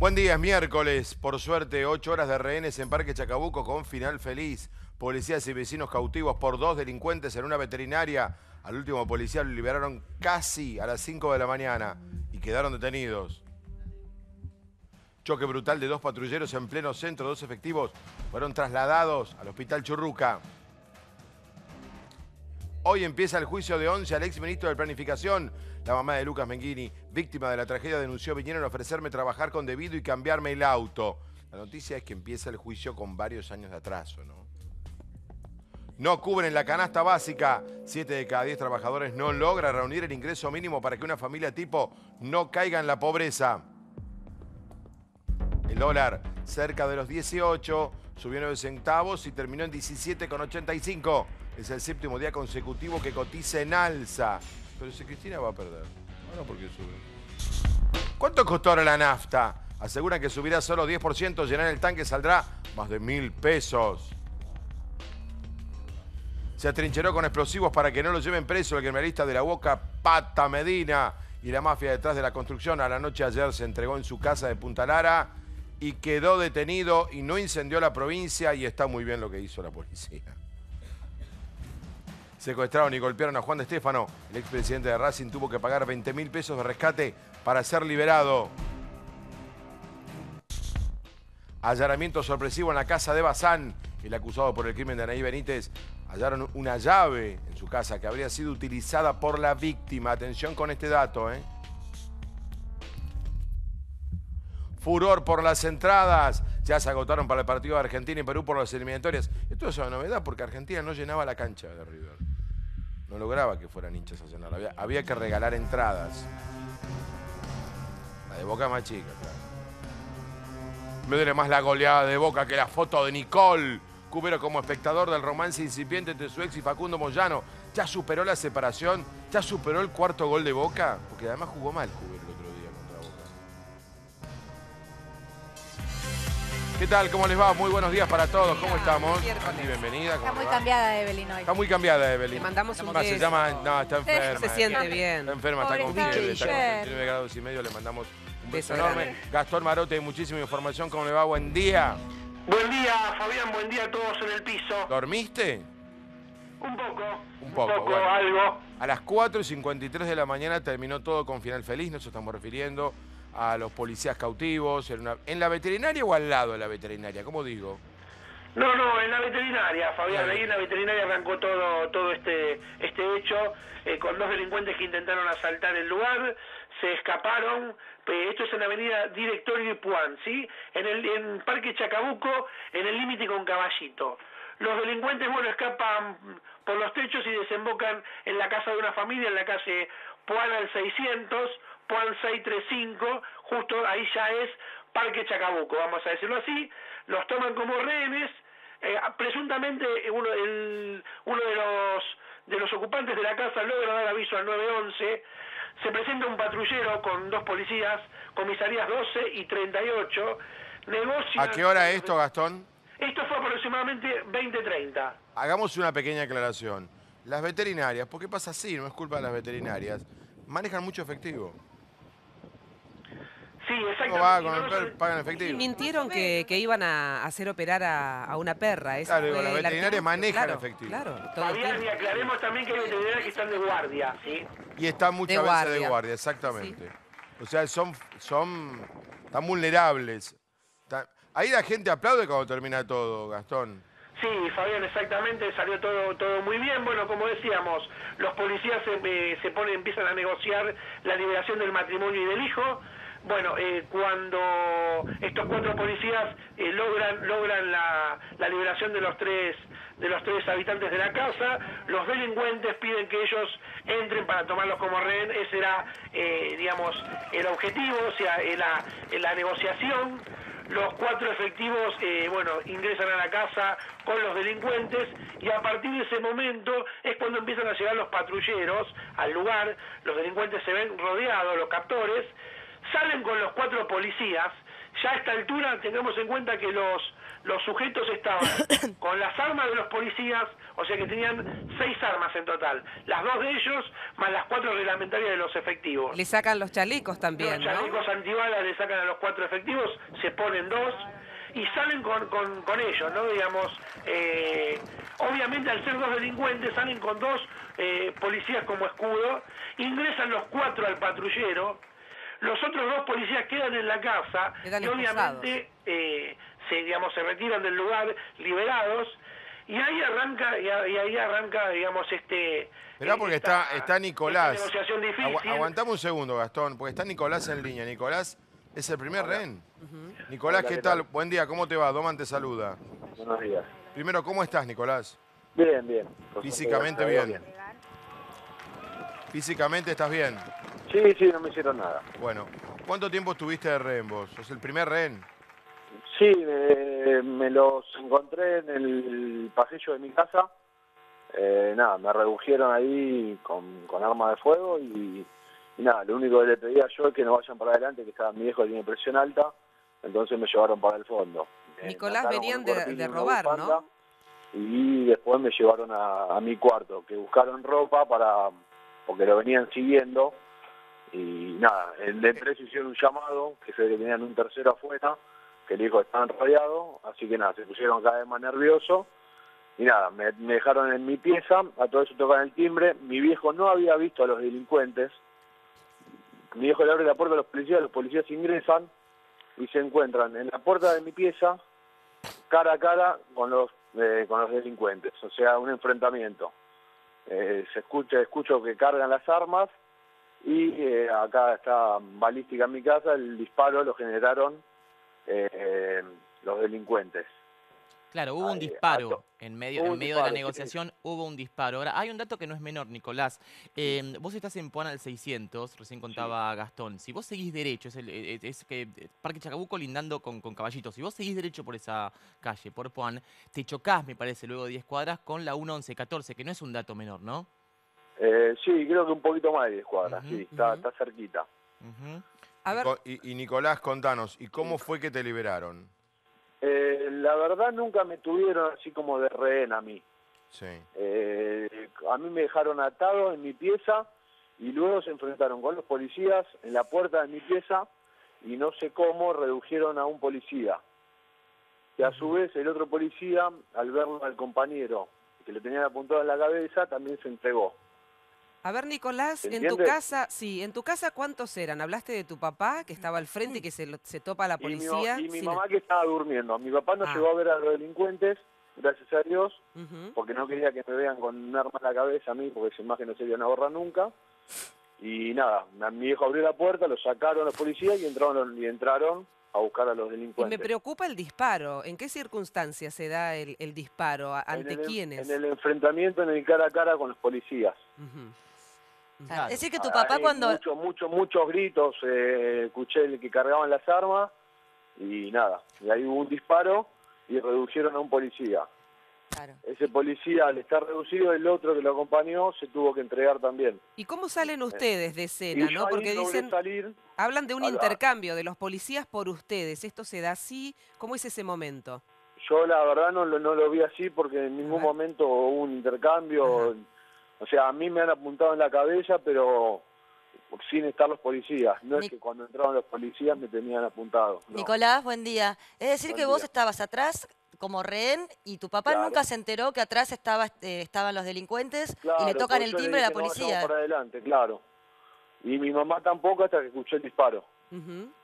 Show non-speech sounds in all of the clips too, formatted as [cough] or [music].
Buen día, es miércoles. Por suerte, ocho horas de rehenes en Parque Chacabuco con final feliz. Policías y vecinos cautivos por dos delincuentes en una veterinaria. Al último policía lo liberaron casi a las 5 de la mañana y quedaron detenidos. Choque brutal de dos patrulleros en pleno centro. Dos efectivos fueron trasladados al hospital Churruca. Hoy empieza el juicio de 11 al ex ministro de Planificación. La mamá de Lucas Menghini, víctima de la tragedia, denunció vinieron a ofrecerme trabajar con debido y cambiarme el auto. La noticia es que empieza el juicio con varios años de atraso, ¿no? No cubren la canasta básica. Siete de cada diez trabajadores no logra reunir el ingreso mínimo para que una familia tipo no caiga en la pobreza. El dólar cerca de los 18, subió 9 centavos y terminó en 17,85. Es el séptimo día consecutivo que cotiza en alza. Pero si Cristina va a perder. Ahora porque sube. ¿Cuánto costó ahora la nafta? Aseguran que subirá solo 10%, llenar el tanque saldrá más de mil pesos. Se atrincheró con explosivos para que no lo lleven preso el criminalista de la Boca, Pata Medina. Y la mafia detrás de la construcción a la noche ayer se entregó en su casa de Punta Lara y quedó detenido y no incendió la provincia y está muy bien lo que hizo la policía. Secuestraron y golpearon a Juan de Estefano. El expresidente de Racing tuvo que pagar 20 mil pesos de rescate para ser liberado. Allanamiento sorpresivo en la casa de Bazán. El acusado por el crimen de Anaí Benítez hallaron una llave en su casa que habría sido utilizada por la víctima. Atención con este dato, ¿eh? Furor por las entradas. Ya se agotaron para el partido de Argentina y Perú por las eliminatorias. Esto es una novedad porque Argentina no llenaba la cancha de River. No lograba que fueran hinchas llenar. Había, había que regalar entradas. La de Boca más chica, claro. Me duele más la goleada de Boca que la foto de Nicole. Cubero como espectador del romance incipiente entre su ex y Facundo Moyano. ¿Ya superó la separación? ¿Ya superó el cuarto gol de Boca? Porque además jugó mal Cubero ¿Qué tal? ¿Cómo les va? Muy buenos días para todos. ¿Cómo estamos? Andy, bienvenida. ¿Cómo Está muy va? cambiada Evelyn hoy. Está muy cambiada, Evelyn. Le mandamos un Más, se beso. llama, no, está enferma. Se siente Está bien. enferma, está con fiebre, está con Javier. 29 grados y medio. Le mandamos un beso Beso enorme. grande. Gastón Marote, muchísima información. ¿Cómo le va? Buen día. Buen día, Fabián, buen día a todos en el piso. ¿Dormiste? Un poco, Un poco, bueno. algo. A las 4 y 53 de la mañana terminó todo con final feliz. Nos estamos refiriendo a los policías cautivos. ¿En, una- ¿en la veterinaria o al lado de la veterinaria? ¿Cómo digo? No, no, en la veterinaria, Fabián, ahí en la veterinaria arrancó todo, todo este, este hecho, eh, con dos delincuentes que intentaron asaltar el lugar, se escaparon, eh, esto es en la avenida Directorio y Puan, ¿sí? En el en Parque Chacabuco, en el límite con Caballito. Los delincuentes, bueno, escapan por los techos y desembocan en la casa de una familia, en la calle Puan al 600, Puan 635, justo ahí ya es Parque Chacabuco, vamos a decirlo así, los toman como rehenes, eh, presuntamente uno, el- uno de los de los ocupantes de la casa logra dar aviso al 911, se presenta un patrullero con dos policías, comisarías 12 y 38, negocian... ¿A qué hora esto, Gastón? Esto fue aproximadamente 20.30. Hagamos una pequeña aclaración. Las veterinarias, ¿por qué pasa así? No es culpa de las veterinarias. Manejan mucho efectivo. Sí, ¿Cómo exactamente. va Y con no el Pagan efectivo. Mintieron que, que iban a hacer operar a, a una perra. Ese Claro, digo, veterinarias artículo. manejan Claro, efectivo. Claro, Fabián, y aclaremos también que hay veterinarias que están de guardia, ¿sí? Y están muchas De veces de guardia. guardia, exactamente. O sea, son, son tan vulnerables. Tan- Ahí la gente aplaude cuando termina todo, Gastón. Sí, Fabián, exactamente, salió todo todo muy bien. Bueno, como decíamos, los policías se, eh, se ponen, empiezan a negociar la liberación del matrimonio y del hijo. Bueno, eh, cuando estos cuatro policías eh, logran logran la, la liberación de los tres de los tres habitantes de la casa, los delincuentes piden que ellos entren para tomarlos como rehén. Ese era, eh, digamos, el objetivo, o sea, eh, la, eh, la negociación. Los cuatro efectivos, eh, bueno, ingresan a la casa con los delincuentes y a partir de ese momento es cuando empiezan a llegar los patrulleros al lugar, los delincuentes se ven rodeados, los captores, salen con los cuatro policías, ya a esta altura tengamos en cuenta que los, los sujetos estaban [coughs] con las armas de los policías, o sea que tenían seis armas en total, las dos de ellos más las cuatro reglamentarias de los efectivos. Le sacan los chalecos también, Los ¿no? chalecos antibalas le sacan a los cuatro efectivos, se ponen dos y salen con, con, con ellos, ¿no? Digamos, eh, obviamente al ser dos delincuentes salen con dos eh, policías como escudo, ingresan los cuatro al patrullero, los otros dos policías quedan en la casa Quedan y obviamente eh, se, digamos, se retiran del lugar liberados y ahí arranca, y, ahí arranca, digamos, este... Esperá porque esta- está, está Nicolás. esta negociación difícil. Agu- aguantame un segundo, Gastón, porque está Nicolás en línea. Nicolás es el primer rehén. Nicolás, Hola, ¿qué ¿qué tal? tal? Buen día, ¿cómo te va? Doman te saluda. Buenos días. Primero, ¿cómo estás, Nicolás? Bien, bien. Físicamente suerte, bien. ¿Físicamente estás bien? Sí, sí, no me hicieron nada. Bueno, ¿cuánto tiempo estuviste de rehén vos? ¿Sos el primer rehén? Sí, me, me los encontré en el pasillo de mi casa. Eh, nada, me redujeron ahí con, con arma de fuego y, y nada, lo único que le pedía yo es que no vayan para adelante, que estaba mi viejo tiene presión alta, entonces me llevaron para el fondo. Nicolás, venían de- robar, ¿no? Y después me llevaron a, a mi cuarto, que buscaron ropa para porque lo venían siguiendo y nada, el de tres hicieron un llamado, que se que tenían un tercero afuera, que le dijo estaban rodeados, así que nada, se pusieron cada vez más nerviosos y nada, me, me dejaron en mi pieza, a todo eso tocan el timbre, mi viejo no había visto a los delincuentes, mi viejo le abre la puerta a los policías, los policías ingresan y se encuentran en la puerta de mi pieza, cara a cara con los, eh, con los delincuentes, o sea, un enfrentamiento. Eh, se escucha, escucho que cargan las armas y eh, acá está balística en mi casa, el disparo lo generaron eh, los delincuentes. Claro, hubo un disparo alto. en medio, en medio de la sí. negociación, hubo un disparo. Ahora, hay un dato que no es menor, Nicolás. Eh, vos estás en Puan al 600, recién contaba Gastón. Si vos seguís derecho, es, el, es, es que eh, Parque Chacabuco lindando con, con Caballitos, si vos seguís derecho por esa calle, por Puan, te chocás, me parece, luego de 10 cuadras con la 1114, que no es un dato menor, ¿no? Eh, sí, creo que un poquito más de 10 cuadras, sí, está, está cerquita. Ujú. A ver, Nico- Y, y Nicolás, contanos, ¿y cómo fue que te liberaron? Eh, la verdad nunca me tuvieron así como de rehén a mí. Sí. Eh, a mí me dejaron atado en mi pieza y luego se enfrentaron con los policías en la puerta de mi pieza y no sé cómo redujeron a un policía. Y a su vez el otro policía, al verlo al compañero que le tenían apuntado en la cabeza, también se entregó. A ver, Nicolás, ¿Se en tu casa, sí, en tu casa, ¿cuántos eran? Hablaste de tu papá que estaba al frente y que se, se topa a la Y mi, policía. y mi mamá que estaba durmiendo. Mi papá no Ah. llegó a ver a los delincuentes, gracias a Dios, porque no quería que me vean con un arma en la cabeza a mí, porque esa imagen no se iban a borrar nunca. Y nada, mi hijo abrió la puerta, lo sacaron los policías y entraron, y entraron a buscar a los Y me delincuentes. preocupa el disparo. ¿En qué circunstancias se da el, el disparo? ¿A- ¿Ante en el, quiénes? En el enfrentamiento, en el cara a cara con los policías. Ujú. Claro. Es decir, que tu papá Hay cuando... Muchos, muchos, muchos gritos, eh, escuché el que cargaban las armas y nada. Y ahí hubo un disparo y redujeron a un policía. Claro. Ese policía, al estar reducido, el otro que lo acompañó se tuvo que entregar también. ¿Y cómo salen ustedes de escena, no? Porque dicen, salir hablan de un intercambio de los policías por ustedes. ¿Esto se da así? ¿Cómo es ese momento? Yo la verdad no lo, no lo vi así porque en ningún momento hubo un intercambio. O sea, a mí me han apuntado en la cabeza, pero sin estar los policías. No Nic- es que cuando entraron los policías me tenían apuntado. no. Nicolás, buen día. Es decir, Buen que vos estabas atrás como rehén y tu papá Claro. nunca se enteró que atrás estaba, eh, estaban los delincuentes y le tocan el timbre a la dije, "No, policía. para adelante, claro. Y mi mamá tampoco hasta que escuché el disparo.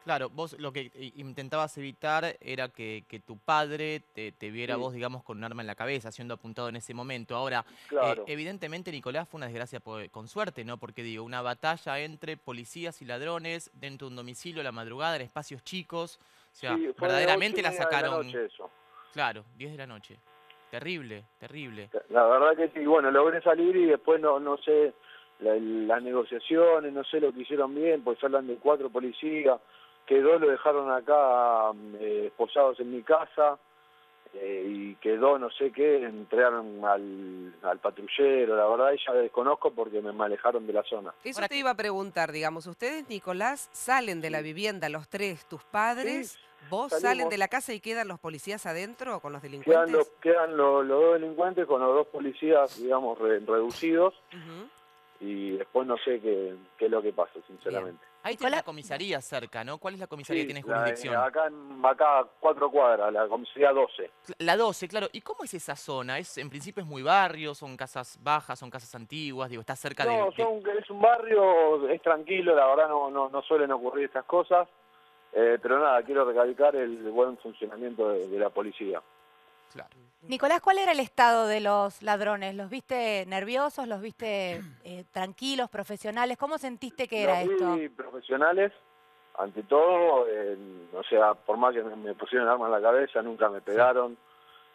Claro, vos lo que intentabas evitar era que, que tu padre te, te viera Sí. vos, digamos, con un arma en la cabeza, siendo apuntado en ese momento. Ahora, eh, evidentemente, Nicolás, fue una desgracia po- con suerte, ¿no? Porque digo, una batalla entre policías y ladrones dentro de un domicilio a la madrugada, en espacios chicos. O sea, Sí, verdaderamente la de sacaron. noche eso. Claro, 10 de la noche. Terrible, terrible. La verdad que sí, bueno, logré salir y después no, no sé la- las negociaciones, no sé lo que hicieron bien, pues hablan de cuatro policías, que dos lo dejaron acá eh, esposados en mi casa, eh, y quedó no sé qué, entraron al, al patrullero, la verdad ya desconozco porque me alejaron de la zona. Eso te iba a preguntar, digamos, ustedes, Nicolás, salen de la vivienda los tres, tus padres, vos salen de la casa y quedan los policías adentro con los Quedan, delincuentes. los, quedan los, los dos delincuentes con los dos policías, digamos, re- reducidos Ujú. Y después no sé qué, qué es lo que pasa, sinceramente. Ahí tiene Nicolás- la comisaría cerca, ¿no? ¿Cuál es la comisaría Sí, que tiene la- jurisdicción? acá, en- acá a cuatro cuadras, la comisaría 12. La 12, claro. ¿Y cómo es esa zona? Es, en principio es muy barrio, son casas bajas, son casas antiguas, digo, está cerca de- No, de... es un barrio, es tranquilo, la verdad no, no, no suelen ocurrir estas cosas, eh, pero nada, quiero recalcar el buen funcionamiento de, de la policía. Claro. Nicolás, ¿cuál era el estado de los ladrones? ¿Los viste nerviosos? ¿Los viste eh, tranquilos, profesionales? ¿Cómo sentiste que era esto? vi profesionales, ante todo, eh, o sea, por más que me, pusieron arma en la cabeza, nunca me pegaron,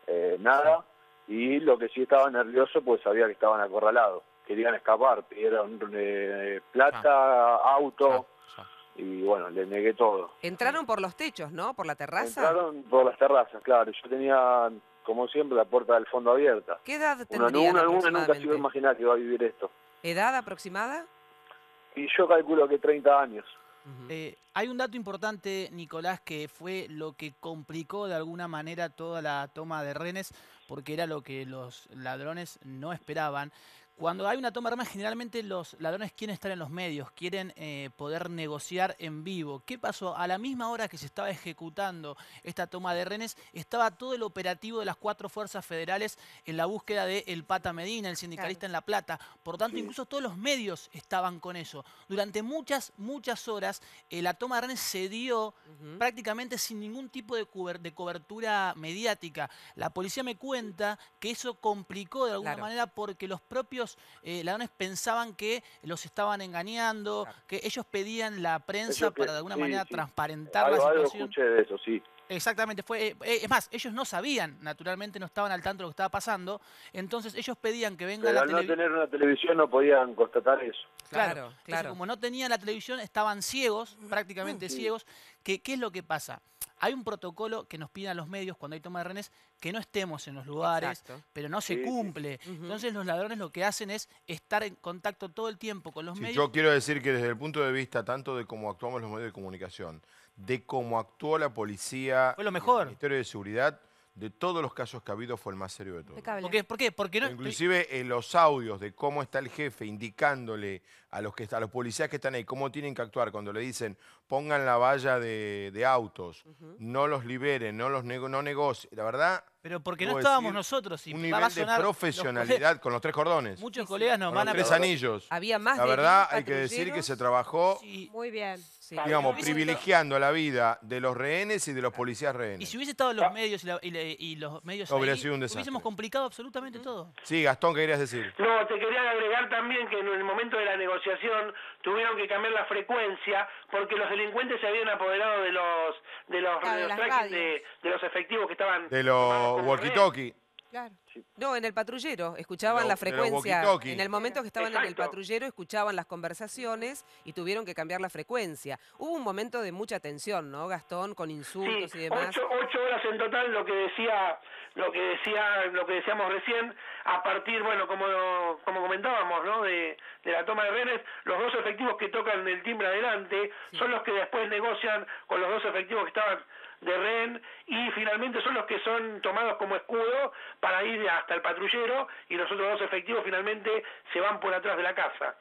eh, nada, y lo que sí estaba nervioso, pues sabía que estaban acorralados, querían escapar, pidieron eh, plata, auto, Ya, ya. y bueno, les negué todo. Entraron por los techos, ¿no? Por la terraza. Entraron por las terrazas, claro. Yo tenía, como siempre, la puerta del fondo abierta. ¿Qué edad tendrían una, una nunca se iba a imaginar que iba a vivir esto. ¿Edad aproximada? Y yo calculo que 30 años. Eh, hay un dato importante, Nicolás, que fue lo que complicó de alguna manera toda la toma de rehenes, porque era lo que los ladrones no esperaban. Cuando hay una toma de rehenes, generalmente los ladrones quieren estar en los medios, quieren eh, poder negociar en vivo. ¿Qué pasó? A la misma hora que se estaba ejecutando esta toma de rehenes, estaba todo el operativo de las cuatro fuerzas federales en la búsqueda de El Pata Medina, el sindicalista en La Plata. Por tanto, incluso todos los medios estaban con eso. Durante muchas, muchas horas, eh, la toma de rehenes se dio prácticamente sin ningún tipo de, cuber- de cobertura mediática. La policía me cuenta que eso complicó de alguna Claro. manera porque los propios eh, ladrones pensaban que los estaban engañando, Claro. que ellos pedían la prensa que- para de alguna sí, manera sí. transparentar Algo, la algo situación. escuché de eso, sí. Exactamente, fue. eh, eh, es más, ellos no sabían, naturalmente no estaban al tanto de lo que estaba pasando. Entonces ellos pedían que venga Pero la al no televisión. tener una televisión no podían constatar eso. Claro, claro. como no tenían la televisión, estaban ciegos, prácticamente Sí. ciegos. ¿Qué es lo que pasa? Hay un protocolo que nos piden a los medios cuando hay toma de rehenes que no estemos en los lugares, Exacto. pero no se Sí, sí. cumple. Entonces los ladrones lo que hacen es estar en contacto todo el tiempo con los Sí, medios. yo quiero decir que desde el punto de vista tanto de cómo actuamos los medios de comunicación, de cómo actuó la policía, Fue lo mejor. el Ministerio de Seguridad, de todos los casos que ha habido fue el más serio de todos. ¿Por qué? ¿Por qué? Porque no, Inclusive en los audios de cómo está el jefe indicándole a los que a los policías que están ahí cómo tienen que actuar cuando le dicen pongan la valla de, de autos, no los liberen, no los nego- no negocien. La verdad, pero porque no estábamos decir, nosotros. Y un va nivel de los profesionalidad con los tres cordones, muchos colegas nos con van los a tres anillos. Había más La verdad 10 hay que decir que se trabajó, Sí. Muy bien. Sí. digamos, privilegiando la vida de los rehenes y de los policías Y rehenes. si hubiese estado los medios y, la- y y los medios Hubiera ahí, sido un desastre. hubiésemos complicado absolutamente todo. Sí, Gastón, ¿qué querías decir? No, te quería agregar también que en el momento de la negociación tuvieron que cambiar la frecuencia porque los delincuentes se habían apoderado de los de los, Claro, de los de, de efectivos que estaban De los walkie-talkie. Claro. No, en el patrullero, escuchaban la frecuencia. En el momento que estaban en el patrullero, escuchaban las conversaciones y tuvieron que cambiar la frecuencia. Hubo un momento de mucha tensión, ¿no, Gastón? Con insultos Sí, y demás. ocho, ocho horas en total, lo que decía, lo que decía, lo que decíamos recién, a partir, bueno, como, como comentábamos, ¿no? De, de la toma de rehenes, los dos efectivos que tocan el timbre adelante son los que después negocian con los dos efectivos que estaban de rehén y finalmente son los que son tomados como escudo para ir hasta el patrullero y los otros dos efectivos finalmente se van por atrás de la casa.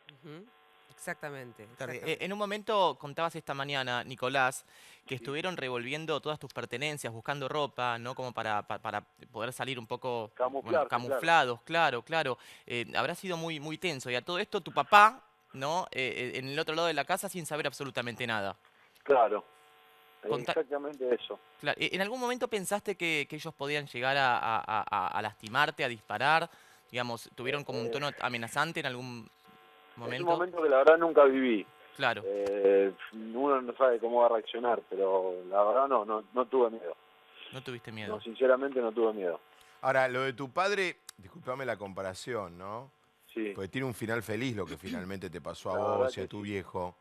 Exactamente. Eh, exactamente. En un momento contabas esta mañana, Nicolás, que estuvieron revolviendo todas tus pertenencias, buscando ropa, ¿no? Como para, pa- para poder salir un poco bueno, Camuflarse, claro. camuflados, claro, claro. Eh, habrá sido muy, muy tenso. Y a todo esto tu papá, ¿no? Eh, eh, en el otro lado de la casa sin saber absolutamente nada. Claro. Conta- Exactamente eso. Claro, eh, ¿En algún momento pensaste que, que ellos podían llegar a, a- a- a- a lastimarte, a disparar? Digamos, ¿tuvieron como un tono amenazante en algún Es un momento? momento que la verdad nunca viví. Claro. Eh, uno no sabe cómo va a reaccionar, pero la verdad no, no, no tuve miedo. No tuviste miedo. No, sinceramente no tuve miedo. Ahora, lo de tu padre, discúlpame la comparación, ¿no? Sí. Porque tiene un final feliz lo que finalmente te pasó a La vos y a tu sí. viejo.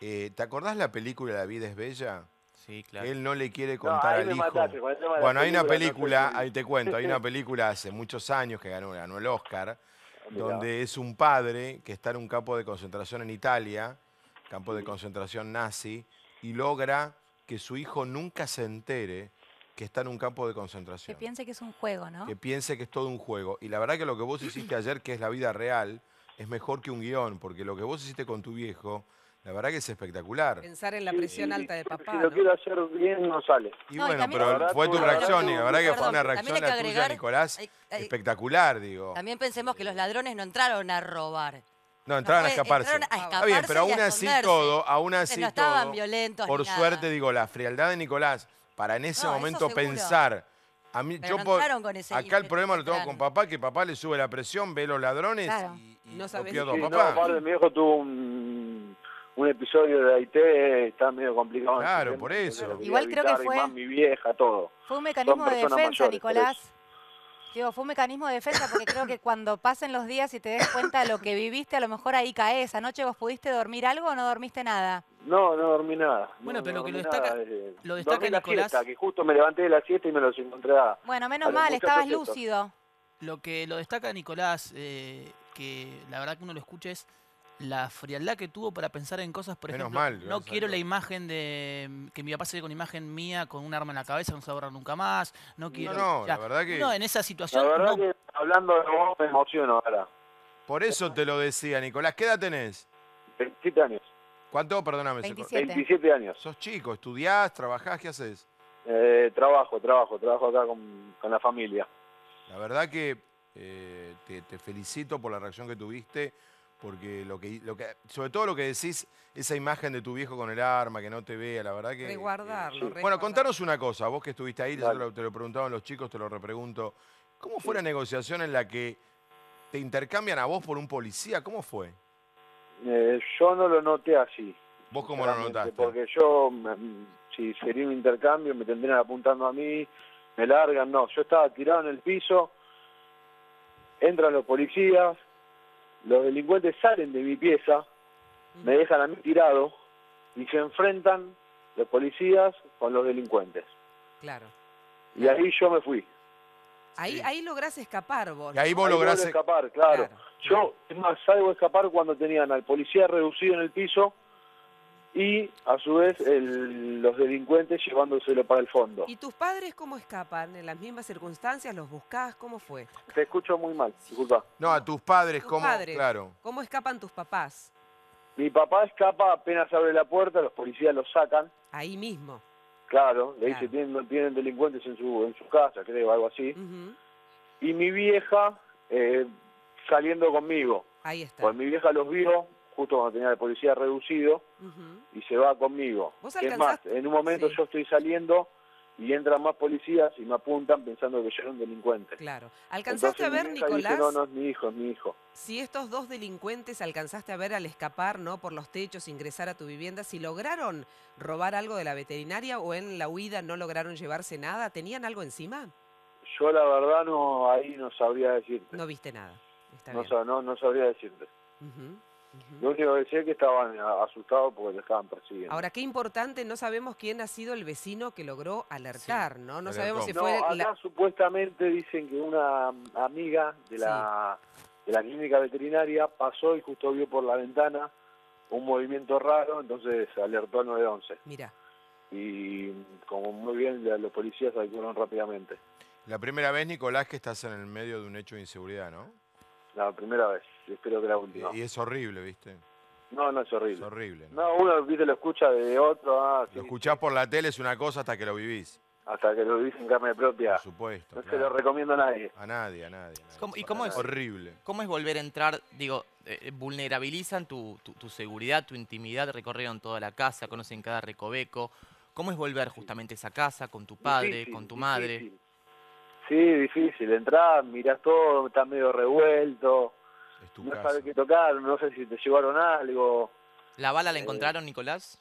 Eh, ¿Te acordás la película La vida es bella? Sí, que claro. él no le quiere contar al hijo. mataste, Bueno, hay una película, no ahí te cuento, hay una [laughs] película hace muchos años que ganó, ganó el Oscar, Mirá. donde es un padre que está en un campo de concentración en Italia, campo de concentración nazi, y logra que su hijo nunca se entere que está en un campo de Que concentración. piense que es un juego, ¿no? Que piense que es todo un juego. Y la verdad que lo que vos hiciste ayer, que es la vida real, es mejor que un guion, porque lo que vos hiciste con tu viejo, la verdad que es espectacular. Pensar en la presión sí, alta de papá, Si lo ¿no? quiero hacer bien, no sale. Y No, y bueno, pero verdad, fue tu reacción, y la verdad que fue una reacción tuya, Nicolás, hay- hay- espectacular, digo. También pensemos que los ladrones no entraron a robar. No, entraron a fue- escaparse. entraron a Está bien, pero escaparse y aún a así todo, aún así no estaban todo, violentos por ni nada. suerte, digo, la frialdad de Nicolás, para en ese momento pensar, a mí, Pero yo no puedo- entraron con ese acá el problema lo tengo con papá, que papá le sube la presión, ve los ladrones Claro. y, y No lo sabés pierdo no, papá. mi viejo tuvo un, un episodio de AIT, está medio complicado. Claro, por eso. Igual creo que fue- más mi vieja, todo. Fue un mecanismo de defensa, mayores, Nicolás. Digo, fue un mecanismo de defensa porque creo que cuando pasen los días y te des cuenta de lo que viviste, a lo mejor ahí caes. ¿Anoche vos pudiste dormir algo o no dormiste nada? No, no dormí nada. Bueno, no, pero no lo que lo destaca- nada, eh, lo destaca dormí la Nicolás- siesta, que justo me levanté de la siesta y me los encontré a... Bueno, menos A mal, estabas estos. lúcido. Lo que lo destaca Nicolás, eh, que la verdad que uno lo escucha es la frialdad que tuvo para pensar en cosas, por Menos ejemplo, mal, no quiero la imagen de que mi papá se ve con imagen mía con un arma en la cabeza, no se va a borrar nunca más, no quiero... no, o sea, la verdad que- uno en esa La situación verdad no- que hablando de vos me emociono ahora. Por eso te lo decía, Nicolás. ¿Qué edad tenés? 27 años. ¿Cuánto? Perdóname. se cortó. 27. 27 años. Sos chico, estudiás, trabajás, ¿qué haces? Eh, trabajo, trabajo, trabajo acá con, con la familia. La verdad que eh, te, te felicito por la reacción que tuviste, porque lo que, lo que, sobre todo lo que decís, esa imagen de tu viejo con el arma, que no te vea, la verdad que... Resguardarlo, eh, Bueno, contanos una cosa, vos que estuviste ahí, yo te lo, te lo preguntaban los chicos, te lo repregunto. ¿Cómo fue la negociación en la que te intercambian a vos por un policía? ¿Cómo fue? Eh, yo no lo noté así. ¿Vos cómo lo notaste? Porque yo, mm, si sería un intercambio, me tendrían apuntando a mí, me largan. No, yo estaba tirado en el piso, entran los policías, los delincuentes salen de mi pieza, me dejan a mí tirado y se enfrentan los policías con los delincuentes. Claro. Y ahí yo me fui. Ahí, ahí lográs escapar vos. Y ahí vos Ahí lográs... logro escapar, claro. Yo, es más, salgo a escapar cuando tenían al policía reducido en el piso y, a su vez, el- los delincuentes llevándoselo para el fondo. ¿Y tus padres cómo escapan? ¿En las mismas circunstancias? ¿Los buscás? ¿Cómo fue? Te escucho muy mal, disculpa. No, a tus padres, Tus ¿cómo? padres. Claro. ¿Cómo escapan tus papás? Mi papá escapa, apenas abre la puerta, los policías lo sacan. Ahí mismo. Claro, le Claro. dice, tienen, tienen delincuentes en su, en su casa, creo, algo así. Y mi vieja eh, saliendo conmigo. Ahí está. Pues mi vieja los vio justo cuando tenía el policía reducido y se va conmigo. ¿Vos Es más, en un momento Sí. yo estoy saliendo y entran más policías y me apuntan pensando que yo era un delincuente. Claro. ¿Alcanzaste Entonces a ver, vieja dice, Nicolás, no, no es mi hijo, es mi hijo. si estos dos delincuentes alcanzaste a ver al escapar, ¿no? Por los techos, ingresar a tu vivienda, si lograron robar algo de la veterinaria o en la huida no lograron llevarse nada? ¿Tenían algo encima? Yo la verdad no, ahí no sabría decirte. No viste nada. Está No, bien. no, no sabría decirte. Lo único que sé es que estaban a- asustados porque lo estaban persiguiendo. Ahora, qué importante, no sabemos quién ha sido el vecino que logró alertar, ¿no? No alertó. sabemos si no, fue acá la... supuestamente dicen que una amiga de la, de la clínica veterinaria pasó y justo vio por la ventana un movimiento raro, entonces alertó al 911. Mira, Y como muy bien, los policías actuaron rápidamente. La primera vez, Nicolás, que estás en el medio de un hecho de inseguridad, ¿no? La primera vez, y espero que la última. Y, y es horrible, ¿viste? No, no es Es horrible. horrible. ¿no? No, uno viste, lo escucha de otro, ah, sí, Lo escuchás por la tele es una cosa hasta que lo vivís. hasta que lo dice en carne propia. Por supuesto. No se claro. lo recomiendo a nadie. A nadie, a nadie. a nadie. ¿Cómo- ¿Y cómo es, Horrible. cómo es volver a entrar? Digo, eh, vulnerabilizan tu, tu- tu seguridad, tu intimidad, recorrieron toda la casa, conocen cada recoveco. ¿Cómo es volver justamente a esa casa con tu padre, Difícil, con tu madre? difícil. Sí, difícil. Entrás, mirás todo, está medio revuelto. Es tu no casa. sabes qué tocar, no sé si te llevaron algo. ¿La bala la Eh, encontraron, Nicolás?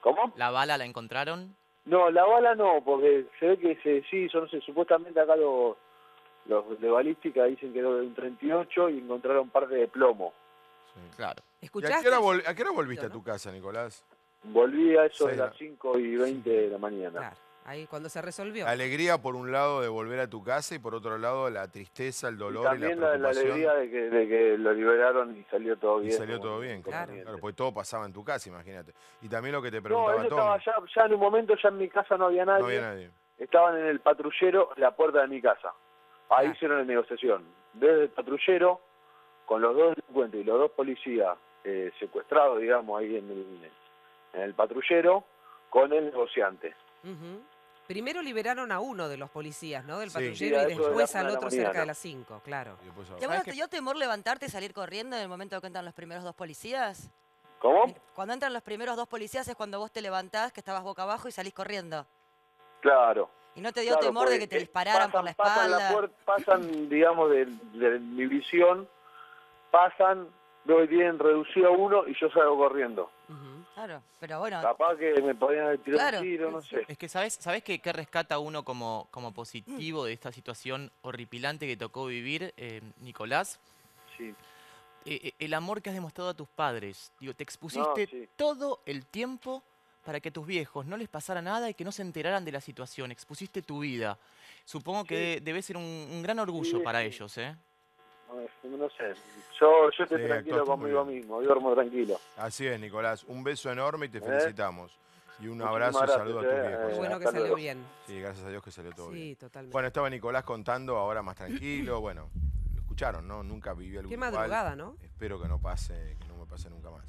¿Cómo? ¿La bala la encontraron? No, la bala no, porque se ve que se, sí, yo no sé, supuestamente acá los, los de balística dicen que era de un 38 y encontraron parte de plomo. Sí. Claro. ¿Y a qué, hora a qué hora volviste a ¿no? tu casa, Nicolás? Volví a eso de las 5 y 20 de la mañana. Claro, ahí cuando se resolvió. Alegría por un lado de volver a tu casa y por otro lado la tristeza, el Y dolor y, también la la, la preocupación. alegría de que, de que lo liberaron y salió todo y bien. salió como todo bien, claro. Claro, porque todo pasaba en tu casa, imagínate. Y también lo que te No, preguntaba él estaba Tommy. ya, ya en un momento, ya en mi casa no había nadie. No había nadie. Estaban en el patrullero, en la puerta de mi casa. Ahí Ah. hicieron la negociación. Desde el patrullero, con los dos delincuentes y los dos policías eh, secuestrados, digamos, ahí en el, en el patrullero, con el negociante. Ujú. Primero liberaron a uno de los policías, ¿no? Del Sí. patrullero Sí, y de después al de la otro cerca de las 5, claro. Y después- ¿Y a vos no te dio temor levantarte y salir corriendo en el momento que entran los primeros dos policías? ¿Cómo? Cuando entran los primeros dos policías es cuando vos te levantás, que estabas boca abajo y salís corriendo. Claro. ¿Y no te dio Claro, temor de que te eh, dispararan por la Pasan, la espalda? pasan [clears throat] digamos, de, de mi visión, pasan, veo que tienen reducido a uno y yo salgo corriendo. Claro, pero bueno, Capaz que me podían tirar Claro. un tiro, no sé. Es que, ¿sabes, ¿sabes qué, qué rescata uno como, como positivo de esta situación horripilante que tocó vivir, eh, Nicolás? Sí. Eh, eh, el amor que has demostrado a tus padres. Digo, te expusiste sí. todo el tiempo para que a tus viejos no les pasara nada y que no se enteraran de la situación. Expusiste tu vida. Supongo que Sí. debe ser un, un gran orgullo Sí, para sí. ellos, ¿eh? No, sé. Yo, yo estoy Sí, tranquilo conmigo mismo, duermo tranquilo. Así es, Nicolás. Un beso enorme y te ¿Eh? felicitamos. Y un abrazo y gracias, saludo a eh. tus Eh, bueno que salió luego. bien. Sí, gracias a Dios que salió todo Sí, bien. totalmente. Bueno, estaba Nicolás contando, ahora más tranquilo. [clears throat] Bueno, lo escucharon, ¿no? Nunca viví algo Qué igual. madrugada, ¿no? Espero que no pase, que no me pase nunca más.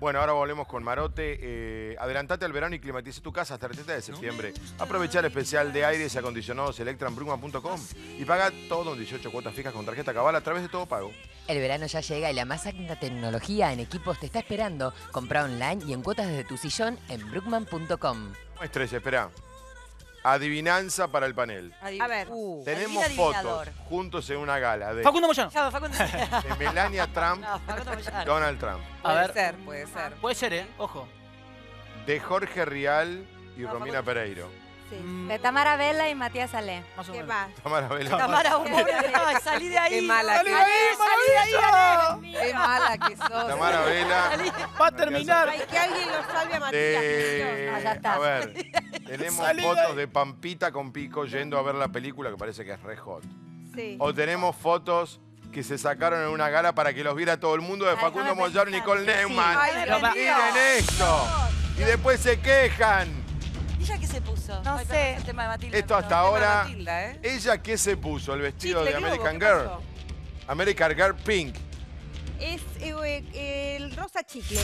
Bueno, ahora volvemos con Marote. Eh, adelantate al verano y climatice tu casa hasta el 30 de septiembre. Aprovecha el especial de aires acondicionados Electra en Brugman.com y paga todo en 18 cuotas fijas con tarjeta cabal a través de todo pago. El verano ya llega y la más alta tecnología en equipos te está esperando. Compra online y en cuotas desde tu sillón en brookman.com. No espera. Adivinanza para el panel. A ver. Uh, Tenemos adivina fotos adivinador. juntos en una gala de, Facundo Moyano. Ya, Facundo. de [laughs] Melania Trump, No, Facundo Moyano. Donald Trump, A Puede ver. ser, puede ser. Puede ser, ¿eh? Ojo. de Jorge Rial y No, Romina Facundo. Pereiro. Sí. Mm, De Tamara Vela y Matías Ale. más o ¿Qué menos. más? Tamara Vela. Tamara, salí de ahí. Qué mala ¡Salí que de ahí, maravilloso! Qué mala que sos. Tamara Vela. Va a terminar. Ay, que alguien lo salve a Matías. De... Ya está. A ver, tenemos Salí de fotos ahí. de Pampita con Pico yendo a ver la película que parece que es re hot. Sí. O tenemos fotos que se sacaron en una gala para que los viera todo el mundo de Facundo Moyano y. Nicole Neumann. Ay, mío. Miren esto. Y después se quejan. ¿Y ella qué se puso? No Ay, sé. perdón, es el tema de Matilda, Esto perdón. hasta ahora. Matilda, ¿eh? ¿Ella qué se puso? El vestido Chicle de globo, American ¿qué Girl. pasó? American Girl Pink. Es eh, eh, el rosa chicle.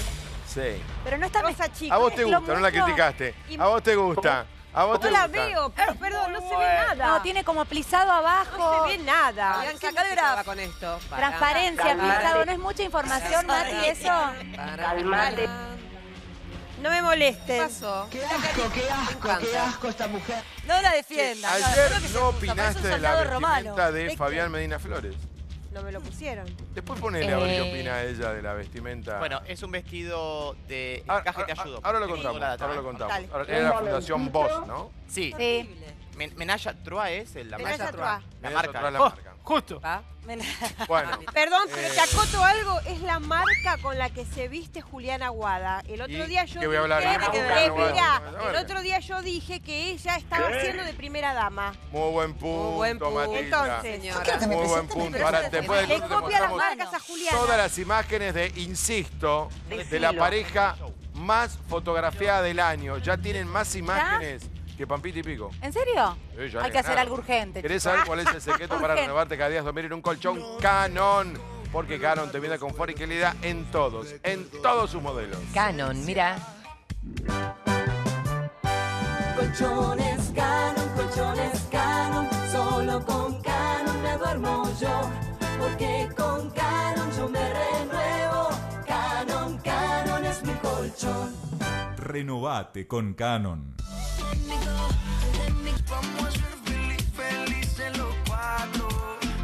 Sí. Pero no está Rosa chicle. A vos te gusta, no la criticaste. y- A vos te gusta. A vos te No la gusta. veo, pero perdón, no se ve nada. No, tiene como plisado abajo. No se ve nada. Fabián, ¿qué va con esto? Transparencia, plisado. ¿No es mucha información, Mati, eso? Calmate. No me ¿Qué molesten. pasó? Qué asco, qué asco, qué asco esta mujer. No la defienda. Ayer no opinaste de la vestimenta de ¿De Fabián Medina Flores. No me lo pusieron. Después ponele a ver qué Eh. opina ella de la vestimenta. Bueno, es un vestido de Ahora, encaje te ahora- ayudo. ahora lo contamos, ahora lo contamos. Era la Fundación Voz, ¿no? Sí, Sí. Men- Menaya Trois es la Menaya marca. Trois. La Mirá, marca. Justo. ¿Va? Bueno, [laughs] Perdón, pero Eh. te acoto algo. Es la marca con la que se viste Juliana Aguada. El otro ¿Y día yo qué voy a hablar dije... Eh, mirá, Bueno, el otro día yo dije que ella estaba haciendo de primera dama. muy buen punto, Muy buen punto. Matilda. Entonces, Señora. Muy buen punto. Ahora, después del te las marcas a Juliana. todas las imágenes de, insisto, de la pareja más fotografiada del año. Ya tienen más imágenes que Pampita y Pico. ¿En serio? Sí, ya Hay le que hacer ganaron. algo urgente. ¿Querés saber cuál es el secreto [laughs] para renovarte cada día? Dormir en un colchón Canon. Porque Canon te brinda confort y calidad en todos, en todos sus modelos. Canon, mira. Colchones Canon, colchones Canon, solo con Canon me duermo yo, porque con Renovate con Canon.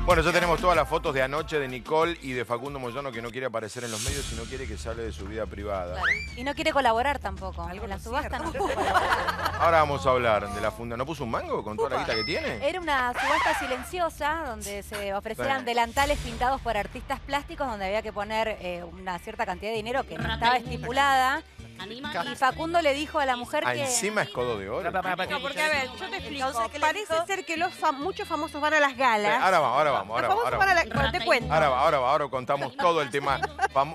Bueno, ya tenemos todas las fotos de anoche de Nicole y de Facundo Moyano que no quiere aparecer en los medios y no quiere que se hable de su vida privada. Y no quiere colaborar tampoco. Algo en la subasta no cierra. quiere colaborar. [laughs] Ahora vamos a hablar de la funda. ¿No puso un mango con toda la guita que tiene? Era una subasta silenciosa donde se ofrecían Sí. delantales pintados por artistas plásticos donde había que poner eh, una cierta cantidad de dinero que no estaba estipulada Y Facundo le dijo a la mujer Ah, que... encima es codo de oro. No, porque a ver, yo te explico. Entonces, ¿qué le Parece dijo? ser que los fam- muchos famosos van a las galas. Ahora vamos, ahora vamos, ahora los vamos. famosos Ahora van a vamos. Bueno, te cuento. Ahora va, ahora va, ahora contamos [laughs] todo el tema.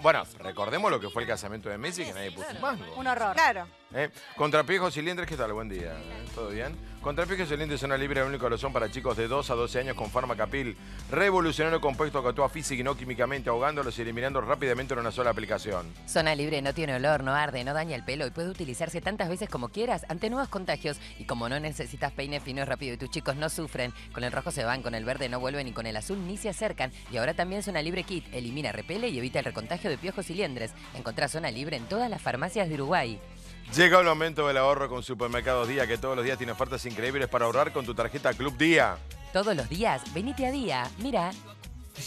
Bueno, recordemos lo que fue el casamiento de Messi, que nadie puso un mango. Un horror. Claro. ¿Eh? Contrapiejos cilindres, ¿qué tal? Buen día. ¿Todo bien? Contrapiejos cilindres, zona libre, el único lo son para chicos de 2 a 12 años con Farmacapil. Revolucionario compuesto que actúa física y no químicamente, ahogándolos y eliminando rápidamente en una sola aplicación. Zona libre no tiene olor, no arde, no daña el pelo y puede utilizarse tantas veces como quieras ante nuevos contagios. Y como no necesitas peine fino y rápido y tus chicos no sufren, con el rojo se van, con el verde no vuelven y con el azul ni se acercan. Y ahora también Zona Libre Kit elimina, repele y evita el recontagio de piojos y liendres. Encontrá Zona Libre en todas las farmacias de Uruguay. Llega el aumento del ahorro con Supermercados Día, que todos los días tiene ofertas increíbles para ahorrar con tu tarjeta Club Día. Todos los días, venite a día. Mira,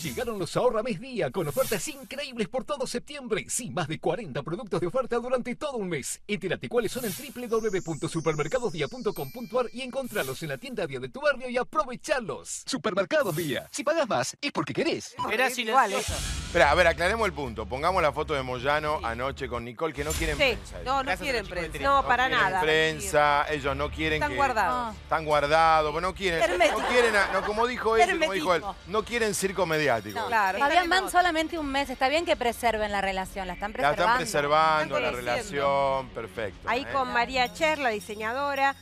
Llegaron los Ahorra Mes Día con ofertas increíbles por todo septiembre. Sí, más de 40 productos de oferta durante todo un mes. Entérate cuáles son en www.supermercadosdía.com.ar y encontralos en la tienda Día de tu barrio y aprovechalos. Supermercados Día. Si pagas más, es porque querés. Era silenciosa. Espera, a ver, aclaremos el punto. Pongamos la foto de Moyano anoche con Nicole, que no quieren Sí. prensa. ellos. No, no Gracias a quieren los chicos de prensa. No, para quieren nada. prensa, ellos no quieren Están que... guardados. Están guardados, pero no quieren. Hermético. No quieren, a- no, como dijo él, como dijo él, Hermetismo. no quieren circo mediático. Claro. Fabián van solamente un mes. Está bien que preserven la relación. La están La preservando. están preservando, Están la relación, perfecto. Ahí ¿eh? con María Cher, la diseñadora.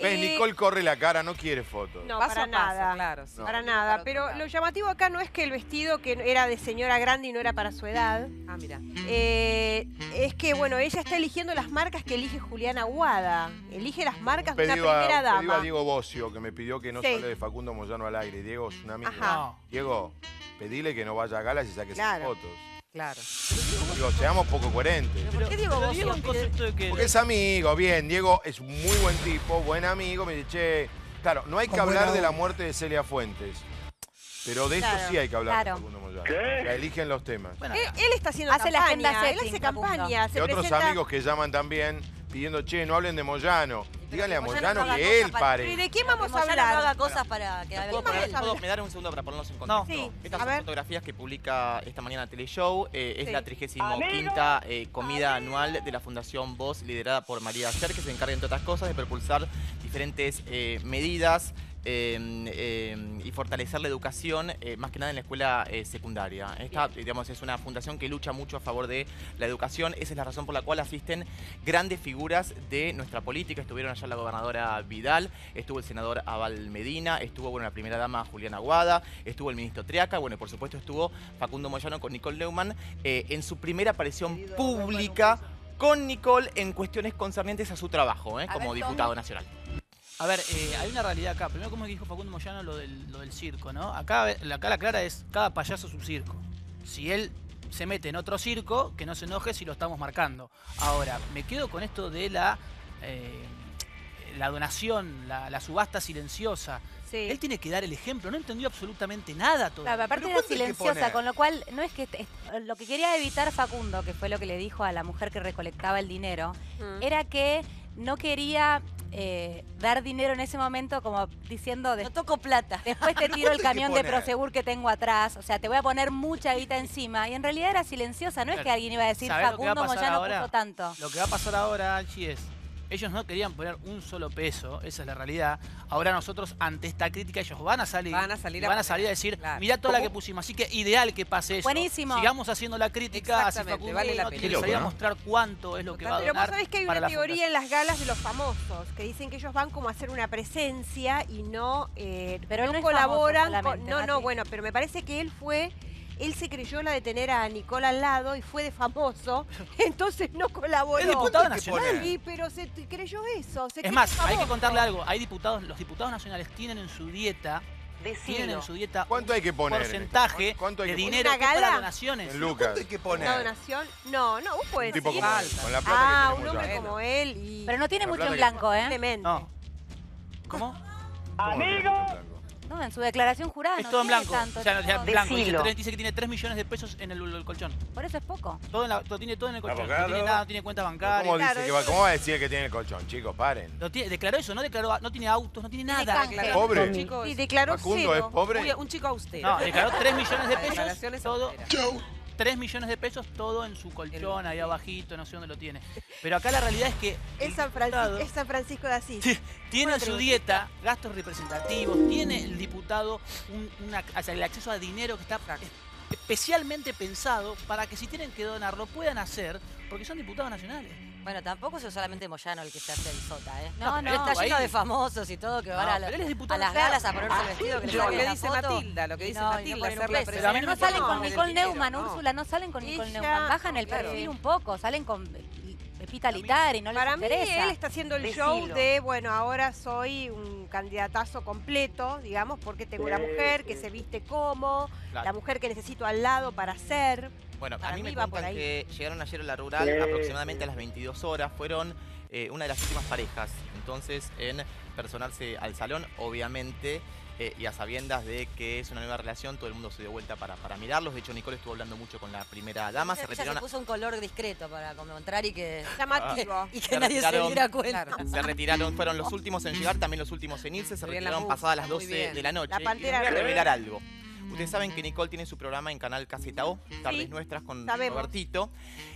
Ves, Eh, Nicole corre la cara, no quiere fotos. No, Paso para a paso, nada. claro, sí. Para No. nada. Para Pero lo llamativo acá no es que el vestido que era de señora grande y no era para su edad. Ah, mira. eh, es que, bueno, ella está eligiendo las marcas que elige Juliana Aguada. Elige las marcas de una Pedido a, primera pedido a dama. Diego Bocio, que me pidió que no Sí. de Facundo Moyano al aire. Diego es un amigo. Ajá. Diego, pedile que no vaya a galas y saque Claro. sus fotos. Claro. Digo, seamos poco coherentes. ¿Por qué Diego Bocio Diego, un concepto de que... Porque es amigo, bien. Diego es un muy buen tipo, buen amigo. Me dice, che, claro, no hay que hablar de la muerte de Celia Fuentes. Pero de esto Claro, sí hay que hablar claro. Facundo Moyano. Eligen los temas. Bueno, Él, él está haciendo Hace la campaña. agenda él hace campaña. Y otros presenta... amigos que llaman también pidiendo, che, no hablen de Moyano. Díganle a Moyano no que él pare. ¿Pero ¿Y de quién vamos a no hablar? haga cosas para que hable ¿Puedo, por poner- él. puedo- me dan un segundo para ponernos en No. contexto? Sí, Estas a son ver. fotografías que publica esta mañana Teleshow. eh, es Sí. la 35 eh, comida anual de la Fundación Voz, liderada por María Ayer, que se encarga, entre otras cosas, de propulsar diferentes eh, medidas y fortalecer la educación, eh, más que nada en la escuela eh, secundaria. Esta, digamos, es una fundación que lucha mucho a favor de la educación. Esa es la razón por la cual asisten grandes figuras de nuestra política. Estuvieron allá la gobernadora Vidal, estuvo el senador Abal Medina, estuvo bueno, la primera dama Juliana Aguada, estuvo el ministro Triaca, bueno, y por supuesto estuvo Facundo Moyano con Nicole Neumann eh, en su primera aparición pública con Nicole en cuestiones concernientes a su trabajo eh, A como ver, diputado nacional. A ver, eh, hay una realidad acá. Primero, como dijo Facundo Moyano, lo del, lo del circo, ¿no? Acá, la- acá la clara es, cada payaso es un circo. Si él se mete en otro circo, que no se enoje si lo estamos marcando. Ahora, me quedo con esto de la, eh, la donación, la, la subasta silenciosa. Sí. Él tiene que dar el ejemplo, no entendió absolutamente nada todavía. Claro, aparte era ¿cuánto hay que silenciosa, con lo cual no es que lo que quería evitar Facundo, que fue lo que le dijo a la mujer que recolectaba el dinero, Mm. era que no quería eh, dar dinero en ese momento como diciendo de- No toco plata. después te [laughs] tiro el ¿cuánto hay que camión de? Prosegur que tengo atrás, o sea, te voy a poner mucha guita encima y en realidad era silenciosa, no es que alguien iba a decir ¿Sabés lo que va a Facundo Moyano puso tanto. Lo que va a pasar ahora, Anchi, es. Ellos no querían poner un solo peso, esa es la realidad. Ahora nosotros, ante esta crítica, ellos van a salir. Van a salir a van a salir a decir, claro. mirá toda la que pusimos. Así que ideal que pase eso. Buenísimo. Sigamos haciendo la crítica, así Exactamente, Facundo vale la pena. salir a mostrar cuánto es lo que va a Pero vos donar sabés que hay una la teoría en las galas de los famosos, que dicen que ellos van como a hacer una presencia y no, eh, Pero no colaboran. famoso con- no, no, bueno, pero me parece que él fue, él se creyó la de tener a Nicole al lado y fue de famoso, [laughs] entonces no colaboró. Es diputado ¿Cuánto hay que nacional. Sí, pero se creyó eso. se Es creyó más, hay que famoso. contarle algo. Hay diputados, los diputados nacionales tienen en su dieta, tienen en su dieta ¿Cuánto hay que poner? porcentaje ¿Cuánto hay de que poner? dinero ¿Una que para donaciones. Lucas. ¿Cuánto hay que ¿Una poner? donación? No, no, vos podés Un tipo decir. como él, con la plata Ah, que un hombre como él y... Pero no tiene mucho en que- blanco, ¿eh? Clemente. No. ¿Cómo? No, en su declaración jurada Es no todo en blanco. tanto, o sea, no, es o sea, todo- blanco. Dice, dice que tiene 3 millones de pesos en el, el colchón. Por eso es poco. Todo, en la- lo tiene todo en el colchón. No tiene nada, no tiene cuenta bancaria. ¿Cómo, dice Claro, que va, ¿Cómo va a decir que tiene el colchón? Chicos, paren. Lo tiene- declaró eso, no declaró, no tiene autos, no tiene nada. Declaró- Pobre. Un chico, Y declaró Facundo cero. es pobre. Uy, un chico austero. No, declaró 3 millones de pesos. Todo. austera. 3 millones de pesos, todo en su colchón, ahí abajito, no sé dónde lo tiene. Pero acá la realidad es que Es San, Francisco, es San Francisco de Asís. tiene en su dieta gastos representativos, tiene el diputado un, una- o sea, el acceso a dinero que está es- especialmente pensado para que si tienen que donarlo puedan hacer, porque son diputados nacionales. Bueno, tampoco es solamente Moyano el que se hace el sota, ¿eh? No, Él no. está lleno Ahí- de famosos y todo que van No, a, la- a las galas a ponerse el vestido que le que la dice foto. Matilda, lo que dice no- no Matilda, un hacer la mí no salen con No, Nicole Neumann, no. Úrsula, no salen con Nicole Neumann. Bajan el perfil un poco, salen con Pepita Litari, no les Para mí él está haciendo el show de, bueno, ahora soy un candidatazo completo, digamos, porque tengo una Sí, mujer sí. que se viste como, Claro. la mujer que necesito al lado para ser. Bueno, Para a mí me mí por cuentan que llegaron ayer a la rural Sí, aproximadamente a las 22 horas. Fueron eh, una de las últimas parejas. Entonces, en personarse al salón, obviamente, eh, y a sabiendas de que es una nueva relación, todo el mundo se dio vuelta para, para mirarlos. De hecho, Nicole estuvo hablando mucho con la primera dama. Se Ella se retiraron, a- puso un color discreto para mostrar y que, Llamativo. [laughs] y que se nadie se retiraron- diera cuenta. Se retiraron, fueron los [laughs] últimos en llegar, también los últimos en irse. Se Muy bien la retiraron pasadas las muy 12 bien. de la noche. La y Pantera les voy a Rosa. revelar algo. Ustedes saben que Nicole tiene su programa en canal Casetao, Tardes Sí, Nuestras, con sabemos. Robertito.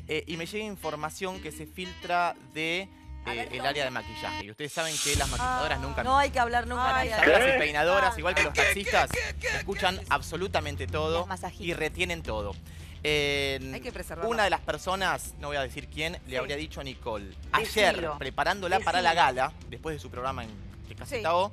eh, y me llega información que se filtra de eh, el área de maquillaje. Y ustedes saben que las maquilladoras nunca No hay que hablar nunca Ay, y peinadoras, igual que los taxistas, escuchan absolutamente todo Las y retienen todo. Hay que preservar una de las personas, no voy a decir quién, le Sí. habría dicho a Nicole, ayer, Decilo. preparándola para la gala, después de su programa en Caseta O,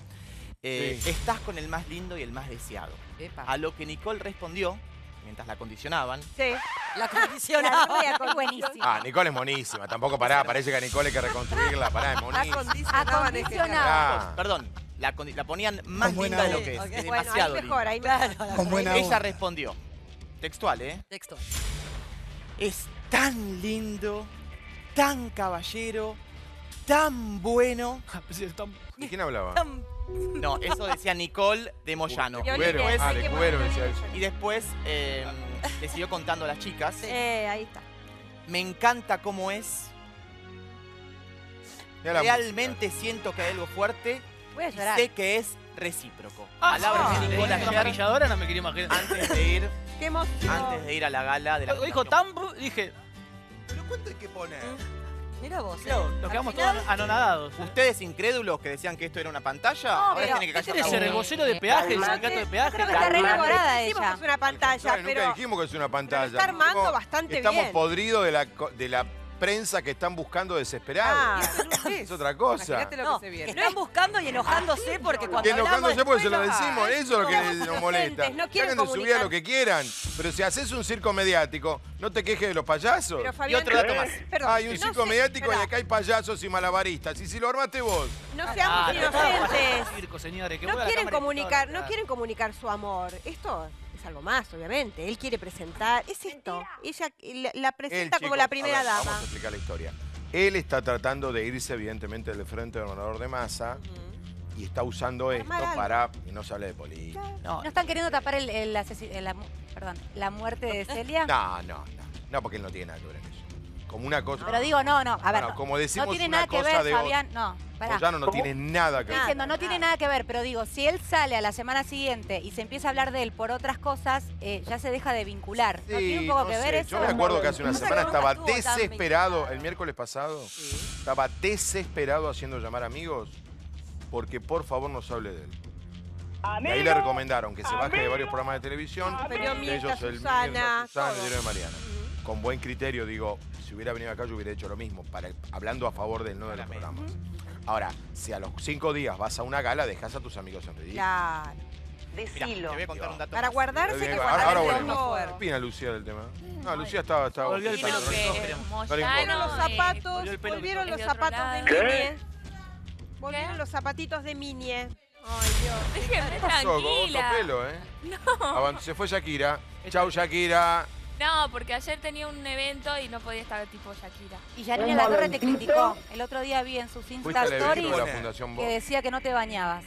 eh, Sí. estás con el más lindo y el más deseado. Epa. A lo que Nicole respondió, mientras la condicionaban, Sí. La [laughs] La condicionaba. rubia Es con- buenísimo. Ah, Nicole es monísima. Tampoco pará, parece que a Nicole hay que reconstruirla. Pará, es monísima. Acondicionaban Acondicionaban. Ah. perdón, la, condi- la ponían más Con buena linda de lo voz. que es, Ok. es Bueno, ahí demasiado mejor, linda. ahí mejor. la- Con buena Ella voz. respondió, textual, ¿eh? Textual. Es tan lindo, tan caballero, tan bueno. [laughs] ¿De quién hablaba? No, eso decía Nicole de Moyano. Yo cuero. Ah, de que cuero decía eso. Y después eh, le siguió contando a las chicas. Eh, ahí está. Me encanta cómo es. Mirá la Realmente siento que hay algo fuerte. Voy a y llorar. sé que es recíproco. Ah, Palabras sí, de le Nicole dijo ayer maquilladora, no me quería imaginar. antes de ir, Qué emoción. antes de ir a la gala de la dijo tan... Dije, ¿Pero cuánto hay que poner? Mira vos. claro, ¿eh? nos quedamos final- todos anonadados. ¿eh? Ustedes incrédulos que decían que esto era una pantalla, No, ahora tienen que Este callar es la el vocero de peaje, el sindicato de peaje. Creo que está re ella. que es una pantalla, pero nunca dijimos que es una pantalla. está armando Dijimos, bastante Estamos bien. podridos la, co- de la prensa que están buscando desesperados. Ah. [laughs] es otra cosa. Lo No, que se viene. están buscando y enojándose porque cuando Que enojándose hablamos porque se lo decimos, eso es lo que nos molesta. no Que quieren hagan de su vida lo que quieran. Pero si haces un circo mediático, no te quejes de los payasos. Pero Fabián, otro dato más. Perdón, Hay un no circo sé- mediático y acá hay payasos y malabaristas. Y si lo armaste vos, No Ah, seamos estaba inocentes. pasando circo, señores, que No quieren y comunicar, no quieren comunicar su amor. Esto es algo más, obviamente. Él quiere presentar. Es esto. Ella la, la él, presenta como chicos, la a primera ver, dama. Vamos a explicar la historia. Él está tratando de irse, evidentemente, del frente del gobernador de masa y está usando esto para que no se hable de política. No, ¿No están queriendo tapar el, perdón, la muerte de [laughs] Celia? No, no, no. No, porque él no tiene nada que ver. Como una cosa. Pero digo, no, no. A ver, Bueno, como decimos no tiene una nada que cosa ver, de Fabián. No, pará. Moyano no tiene nada que Estoy ver. diciendo, no tiene nada que ver, pero digo, si él sale a la semana siguiente y se empieza a hablar de él por otras cosas, eh, ya se deja de vincular. ¿No tiene un poco no que ver eso? Yo me acuerdo que hace una semana estaba estuvo tan desesperado, vinculado. el miércoles pasado, estaba desesperado haciendo llamar amigos porque por favor no se hable de él. Y ahí le recomendaron que se baje de varios programas de televisión, Pero ellos el Susana, Susana, el todo. diario de Mariana. Con buen criterio, digo, si hubiera venido acá yo hubiera hecho lo mismo, para, hablando a favor del no de los programas. Ahora, si a los cinco días vas a una gala, dejas a tus amigos en ridículo. Claro. Mirá, te voy a contar un dato Para más. guardarse que ahora. ¿Qué opina Lucía del tema? No, Lucía estaba... estaba Volvió el pelo Volvieron los zapatos, el volvieron los zapatos de. Minie. Volvieron los zapatitos de Minie. Ay, Dios. Déjenme ¿Qué pasó? Con otro tranquila. pelo, ¿eh? No. Se fue Shakira. Chau, Shakira. No, porque ayer tenía un evento y no podía estar tipo Shakira. Y Yanina La Torre te criticó. El otro día vi en sus Insta Stories que decía que no te bañabas.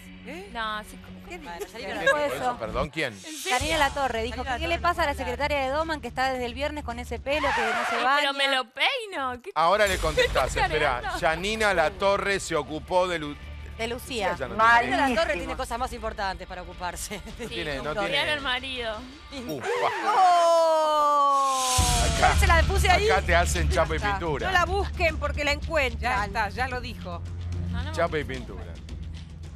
No, sí, ¿qué ¿Quién ¿Quién dijo eso? ¿Perdón? ¿Quién? Yanina La Torre dijo, ¿qué le pasa a la secretaria de Doman que está desde el viernes con ese pelo, que no se baña? pero me lo peino. ¿Qué Ahora le [laughs] contestás, ¿Qué estás espera. Yanina La Torre se ocupó del, De Lucía. Lucía ya no María tiene la. Torre tiene cosas más importantes para ocuparse. [laughs] tiene- no tiene- al marido. Uf, ¡Oh! Acá- se la puse ahí. Acá te hacen chapa y No pintura. la busquen porque la Ya encuentran. está, ya lo dijo. No, no. Chapa y pintura.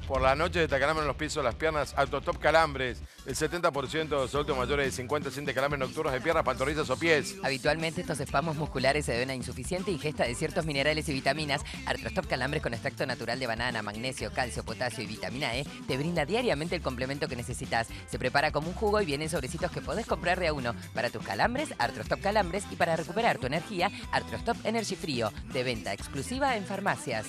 Por la noche de calambre en los pisos, las piernas, autotop calambres. El 70% de los adultos mayores de 50 siente calambres nocturnos de piernas, pantorrillas o pies. Habitualmente estos espasmos musculares se deben a insuficiente ingesta de ciertos minerales y vitaminas. Artrostop Calambres con extracto natural de banana, magnesio, calcio, potasio y vitamina E te brinda diariamente el complemento que necesitas. Se prepara como un jugo y viene en sobrecitos que podés comprar de a uno. Para tus calambres, Artrostop Calambres y para recuperar tu energía, Artrostop Energy Frío, de venta exclusiva en farmacias.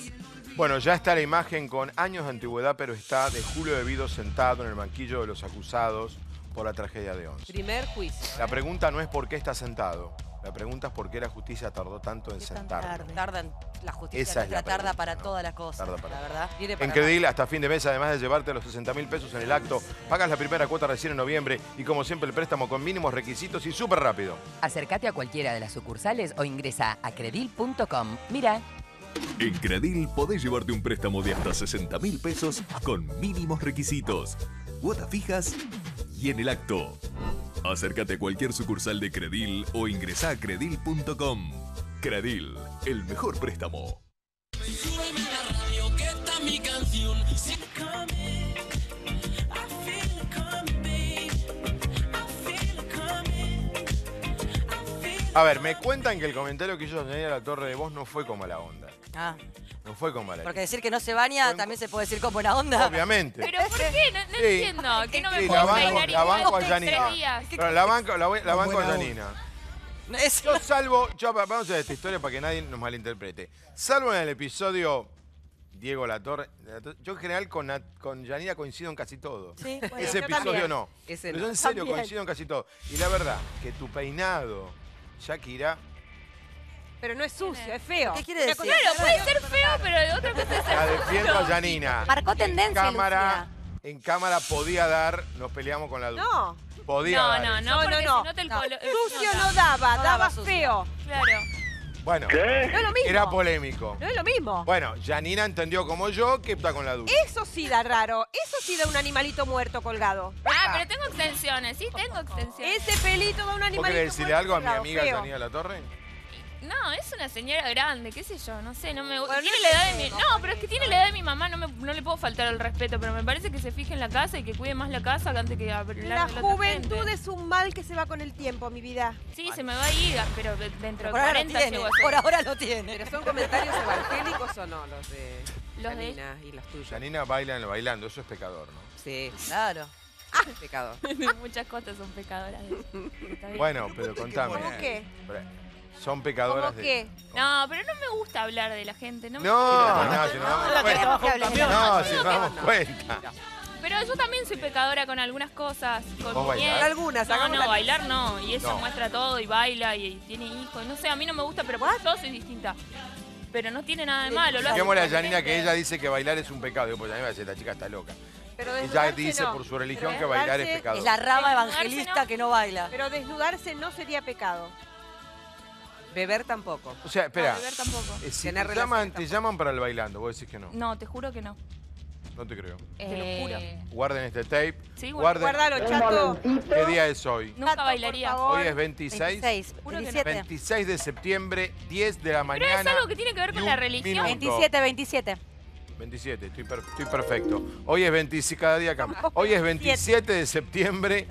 Bueno, ya está la imagen con años de antigüedad, pero está de Julio Devido sentado en el banquillo de los acusados por la tragedia de Once. Primer juicio. La pregunta no es por qué está sentado. La pregunta es por qué la justicia tardó tanto en sentarlo. Tardan, la justicia Esa es la tarda pregunta, para ¿no? todas las cosas, Tarda para la verdad. En Credil, hasta fin de mes, además de llevarte los 60 mil pesos en el acto, pagas la primera cuota recién en noviembre y como siempre el préstamo con mínimos requisitos y súper rápido. Acércate a cualquiera de las sucursales o ingresa a credil.com. Mira. En Credil podés llevarte un préstamo de hasta 60 mil pesos con mínimos requisitos, cuotas fijas y en el acto. Acércate a cualquier sucursal de Credil o ingresa a credil.com. Credil, el mejor préstamo. A ver, me cuentan que el comentario que hizo Daniela La Torre de Voz no fue con mala onda. Ah, No fue con mala porque decir que no se baña también se puede decir con buena onda. Obviamente. ¿Pero por qué? No, no Sí. entiendo. Que no me Sí, puedo la banco, bailar la banco a Janina. tres días. [laughs] Pero la banco, la, voy- la banco a buena Janina. Yo salvo, yo, vamos a hacer esta historia para que nadie nos malinterprete. Salvo en el episodio Diego Latorre, yo en general con, Nat- con Janina coincido en casi todo. Sí, bueno, Ese yo episodio también. no. Ese Pero no. yo en serio También. coincido en casi todo. Y la verdad, que tu peinado, Shakira, Pero no es sucio, es feo. ¿Qué quiere Una decir? cosa Claro, puede ser feo, pero otra cosa es ser la defiendo a. Janina. Marcó En tendencia, cámara, en cámara podía dar, nos peleamos con la duda. No. Podía No, dar no, no, No, no, no. No. no daba, No daba daba sucio. feo. Claro. Bueno, No es lo mismo. era polémico. No es lo mismo. Bueno, Janina entendió como yo que está con la duda. Eso sí da raro. Eso sí da un animalito muerto colgado. Ah, pero tengo extensiones, sí, tengo extensiones. Ese pelito da un ¿Vos animalito querés decirle algo a mi colgado, amiga feo. Janina La Torre? No, es una señora grande, qué sé yo, no sé, no me Bueno, tiene no la edad de mi No, pero es que tiene la edad de mi mamá, no, me, no le puedo faltar el respeto, pero me parece que se fije en la casa y que cuide más la casa que antes que hablar de La juventud gente. es un mal que se va con el tiempo, mi vida. Sí, se me va a ir, pero de- dentro de Por ahora lo 40 tiene, llego a ser. por ahora lo tiene. ¿Pero son comentarios [laughs] evangélicos o no los de Los de Janina y los tuyos? Janina baila en el bailando, eso es pecador, ¿no? Sí, Claro. pecador. [laughs] Muchas cosas son pecadoras. [laughs] de-. Bueno, pero contame. ¿Cómo qué? Son pecadoras ¿Cómo de... qué? No, pero no me gusta hablar de la gente. No, me No, gusta. no, si no cuenta. hables de No, nosotros. si nos damos cuenta. Pero yo también soy pecadora con algunas cosas. Con ¿Vos mi bailás? ex. Algunas, No, no, la bailar no. Y eso No. muestra todo y baila y, tiene hijos. No sé, a mí no me gusta, pero porque yo soy distinta. Pero no tiene nada de malo. lo hace a con Janina que gente. ella dice que bailar es un pecado. Digo, pues Janina va a decir, esta chica está loca. Pero Ella desnudarse dice no. por su religión Pero que bailar es desnudarse- pecado. Es la rama Desnudarse, evangelista ¿no? que no baila. Pero desnudarse no sería pecado. Beber tampoco. O sea, espera. No, beber tampoco. eh, si Tener te llaman, te llaman para el bailando, vos decís que no. No, te juro que no. No te creo. Te lo juro. Guarden este tape. Sí, bueno, Guarden. Guárdalo, chato. ¿Qué día es hoy? Nunca Chato, bailaría. por favor. Hoy es 26. 26, Juro que no. 27. 26 de septiembre, 10 de la Pero mañana. es algo que tiene que ver y con un la religión. minuto. 27, 27. 27, estoy, per- estoy perfecto. Hoy es 27, cada día cambia. Hoy es 27 de septiembre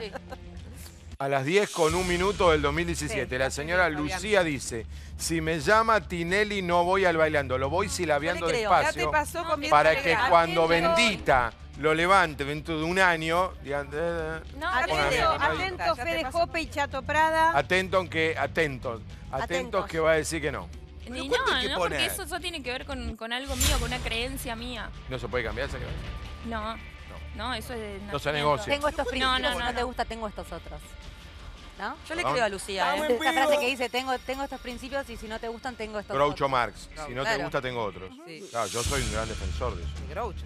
a las 10 con un minuto del 2017. La señora Lucía dice, si me llama Tinelli no voy al bailando, lo voy silabeando No despacio pasó con mi para que cuando bendita lo levante dentro de un año, digan, eh, No, Bueno, Atento, atento, Fede. Jope y Chato Prada. atento aunque, atentos, atentos Atentos. que va a decir que no. Ni ¿cuánto hay no, no, porque eso, eso tiene que ver con, con algo mío, con una creencia mía. No se puede cambiar esa creencia. No, no, eso es de No se negocia. Tengo estos No, principios, no, si no, no te no. gusta, tengo estos otros. ¿No? Yo le Perdón. creo a Lucía, Esa ¿eh? frase que dice, tengo, tengo estos principios y si no te gustan, tengo estos Groucho otros. Marx. Si no te gusta, tengo otros. Sí. Claro, yo soy un gran defensor de eso.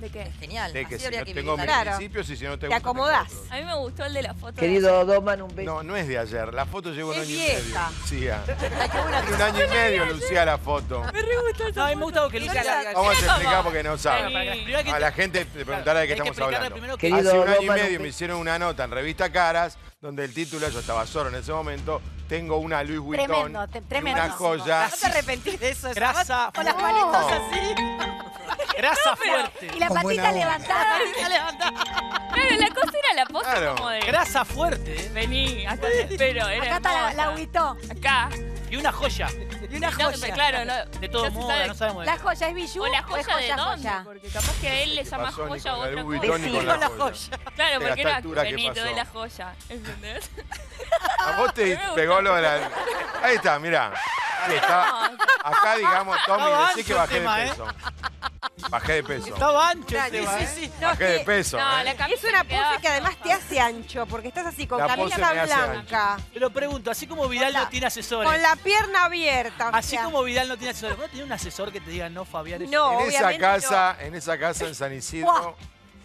¿De qué? Es genial. De que Así si habría no que tengo mis. Claro. principios y si no te Te gusta, tengo acomodás. otros. A mí me gustó el de la foto. Querido Doman, un beso. No, no es de ayer. La foto lleva un año y medio. Lucía. Tiene un año y medio, Lucía, la foto. Me re gustó esa No, a mí me gusta que Lucía... la- Vamos a explicar porque no sabe. A la gente le preguntará de qué estamos hablando. Hace un año y medio me hicieron una nota en Revista Caras donde el título, yo estaba solo en ese momento, tengo una Louis Vuitton Tremendo, te- y tremendo. una joya. No te arrepentís de eso. Grasa Con las manitas así. Grasa [laughs] fuerte. Y la patita levantada. Claro, la cosa era la pose Claro. como de. Grasa fuerte. ¿eh? Vení, acá te espero. Era Acá está la, la. Acá. Y una joya. Y una [laughs] No, joya. pero claro, no. De todo se modo, sabe- no sabemos. La joya es bijú O la es joya de dónde, joya. porque capaz que a él le ¿Qué llama joya o otra cosa. Ni con la joya? Claro, ¿A porque era Benito de la joya. ¿Entendés? A vos te [laughs] pegó lo de la... Ahí está, mirá. Sí, está- Acá, digamos, Tommy, decí que bajé de ¿eh? peso. Bajé de peso. Estaba ancho tema, sí, ¿eh? sí, sí. No, Bajé es de que peso. No, ¿eh? la camisa Es una pose que además te hace ancho, porque estás así con La pose camisa hace blanca, Pero pregunto, así como Vidal no tiene asesores, con la pierna abierta. o así sea, como Vidal no tiene asesores, ¿vos tenés un asesor que te diga no, Fabián? eso- No, En esa obviamente casa, en esa casa en San Isidro,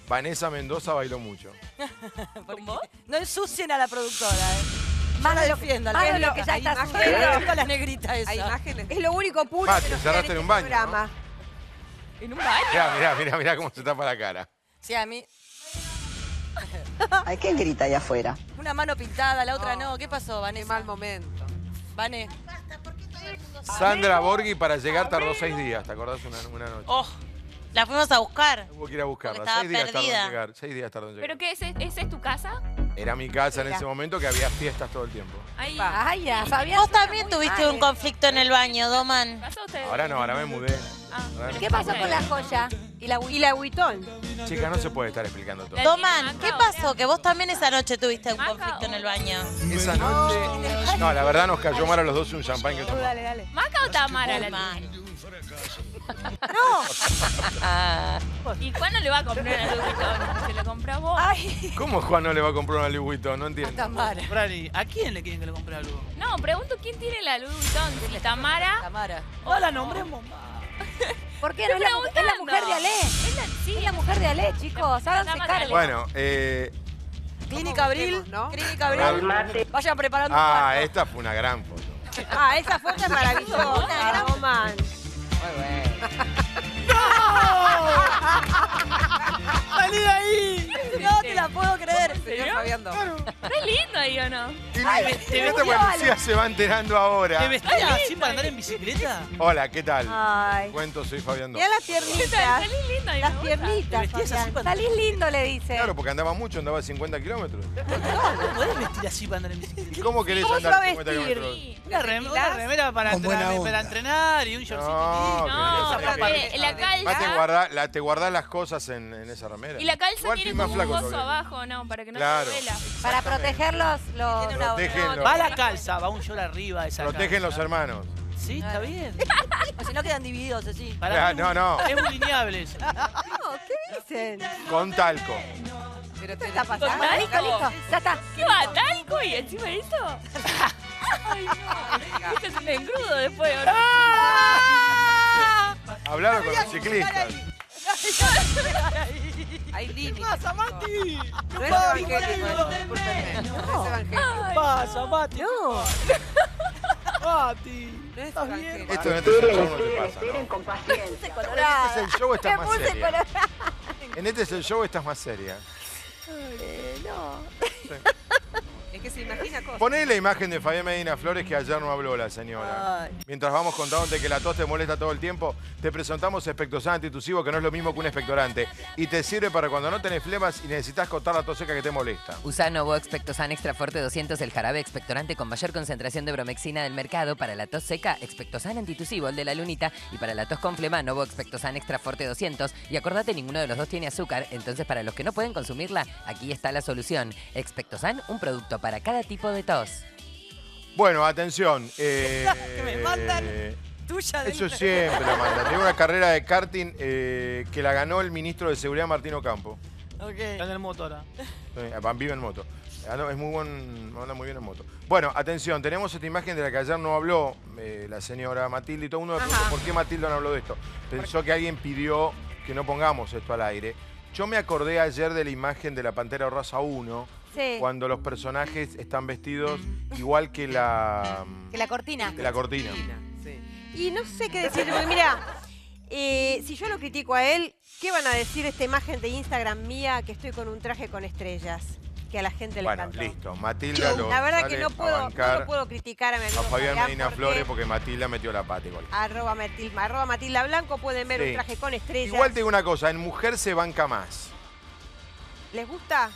Vanessa Mendoza bailó mucho. [laughs] ¿Con vos? No ensucien a la productora, ¿eh? Más de la lo, defiendo, más de lo que ya Hay está imágenes. sucediendo. Con la [laughs] negrita Hay esa. imágenes. Es lo único puro que te nos en este un baño, programa. En un baño. Mirá, mirá, mirá, mirá cómo se tapa la cara. Sí, a mí. Ay, ¿quién grita allá afuera? Una mano pintada, la otra no. ¿Qué pasó, Qué Vanessa? mal momento. Vane. Sandra Borghi para llegar tardó seis días, ¿te acordás una, una noche? Oh, la fuimos a buscar. Hubo que ir a buscarla. Porque estaba Seis días tardó en perdida. llegar. Seis días tardó en llegar. ¿Pero qué? ¿Ese, ese es tu casa? Era mi casa en ese momento que había fiestas todo el tiempo. Ahí. Ay, ya, Fabián. Vos también tuviste un conflicto en el baño, Doman. ¿Pasó usted? Ahora no, ahora me mudé. Ah. Ahora no. ¿Qué pasó con la joya? Y la Y la Huitón. Chica, no se puede estar explicando todo. La Doman, ¿qué o pasó? Que vos también esa noche tuviste un Maca conflicto en el baño. Esa noche. No, la verdad nos cayó mal a los dos un champán que tomamos. Dale, dale. ¿Maca o Tamara la Mal. Tiene? [laughs] ¿Y cuándo le va a comprar a Louis Vuitton? ¿Se lo compra vos? Ay, ¿Cómo Juan no le va a comprar una Louis Vuitton? No entiendo. Tamara. Brani, ¿a quién le quieren que le compre algo? No, pregunto quién tiene la Louis Vuitton. Si Tamara. Tamara. No la nombremos [laughs] más. ¿por qué no? Es la, es la mujer de Ale. Es la, sí, Es la mujer de Ale, chicos. Háganse cargo. Bueno, eh, Clínica Abril. no? Clínica Abril. Vayan preparando un ah, esta fue una gran foto. Ah, esa foto es maravillosa, Roman. [laughs] ¡Salí [laughs] de ahí! No te la puedo creer. Señor Fabián Dom. Re lindo ahí, ¿o no? Y esta policía se va enterando ¿Te ahora. vestías así para andar en bicicleta? Hola, ¿qué tal? Ay. Cuento, soy Fabián. Mira las piernitas. Salí lindo ahí, Las. ¿Te piernitas, Fabián. Salís lindo, le dice. Claro, porque andaba mucho, andaba a 50 kilómetros. [laughs] No podés vestir así para andar en bicicleta. ¿Y cómo querés ¿Cómo andar va a 50 vestir? kilómetros? Una, rem- una remera para, entrenar, para entrenar y un shortcito. No, No, porque la te calza. guardás, la, te guardás las cosas en, en esa remera. Y la calza tiene como un todavía. abajo, ¿no? Para que no Claro. se duela. Para proteger los... Tiene una Va la calza, va un short arriba de esa protegen los hermanos. Sí, está bien. [laughs] O si no quedan divididos así. Para Ah, no, no. Es muy lineable eso. [laughs] No, ¿qué dicen? Con talco. Pero te está pasando? Con talco. Listo, listo. Ya está. ¿Qué va? ¿Talco? ¿Y encima de eso? [laughs] Ay, no. Este es un engrudo después, ¿o no? Hablaron con los ciclistas. Hay límites. pasa, Mati? No es evangélico, discúlpenme. No es evangélico. ¿Qué pasa, Mati? No. Mati. No es ¿Estás bien? evangélico. Esto en este show no te pasa, ¿no? En este es el show estás Me más seria. En este es el show estás más seria. Eh, no. Es que se imagina Poné la imagen de Fabián Medina Flores que ayer no habló la señora. Ay. Mientras vamos contándote que la tos te molesta todo el tiempo, te presentamos Espectosan Antitusivo, que no es lo mismo que un expectorante. Y te sirve para cuando no tenés flemas y necesitas cortar la tos seca que te molesta. Usa Novo Expectosan Extra Forte 200, el jarabe expectorante con mayor concentración de bromexina del mercado. Para la tos seca, Expectosan Antitusivo, el de la lunita. Y para la tos con flema, Novo Expectosan Extra Forte 200. Y acordate, ninguno de los dos tiene azúcar. Entonces, para los que no pueden consumirla, aquí está la solución. Expectosan, un producto para cada tipo de tos. Bueno, atención. eh, [laughs] Que me mandan. Tuya de Eso siempre la mandan. Tengo una carrera de karting eh, que la ganó el ministro de Seguridad Martino Campo. Está en el motor. ¿ah? Sí, Van vive en moto. Anda- es muy buen, anda muy bien en moto. Bueno, atención, tenemos esta imagen de la que ayer no habló eh, la señora Matilde y todo uno me pregunta por qué Matilde no habló de esto. Pensó que alguien pidió que no pongamos esto al aire. Yo me acordé ayer de la imagen de la Pantera Rosa 1, Sí. cuando los personajes están vestidos igual que la, Que la cortina. que la cortina. Y no sé qué decir, porque mira, eh, si yo lo critico a él, ¿qué van a decir esta imagen de Instagram mía que estoy con un traje con estrellas? Que a la gente le Bueno, encantó. listo. Matilda lo La verdad que no puedo, no bancar lo puedo criticar a mi amigo a Fabián Fabián Medina porque Flores porque Matilda metió la pata igual. Arroba, Matilda, arroba Matilda Blanco pueden ver Sí. un traje con estrellas. Igual te digo una cosa, en mujer se banca más. ¿Les gusta?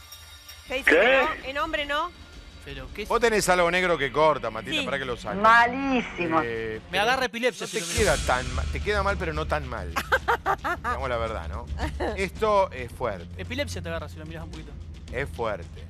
¿Se dice ¿Qué? que no? ¿En hombre no? Pero qué Vos tenés algo negro que corta, Matilda, Sí. para que lo saques. Malísimo. Eh, Me agarra epilepsia. No si te lo miro. queda tan mal. Te queda mal, pero no tan mal. [laughs] Digamos la verdad, ¿no? [laughs] Esto es fuerte. Epilepsia te agarra si lo miras un poquito. Es fuerte.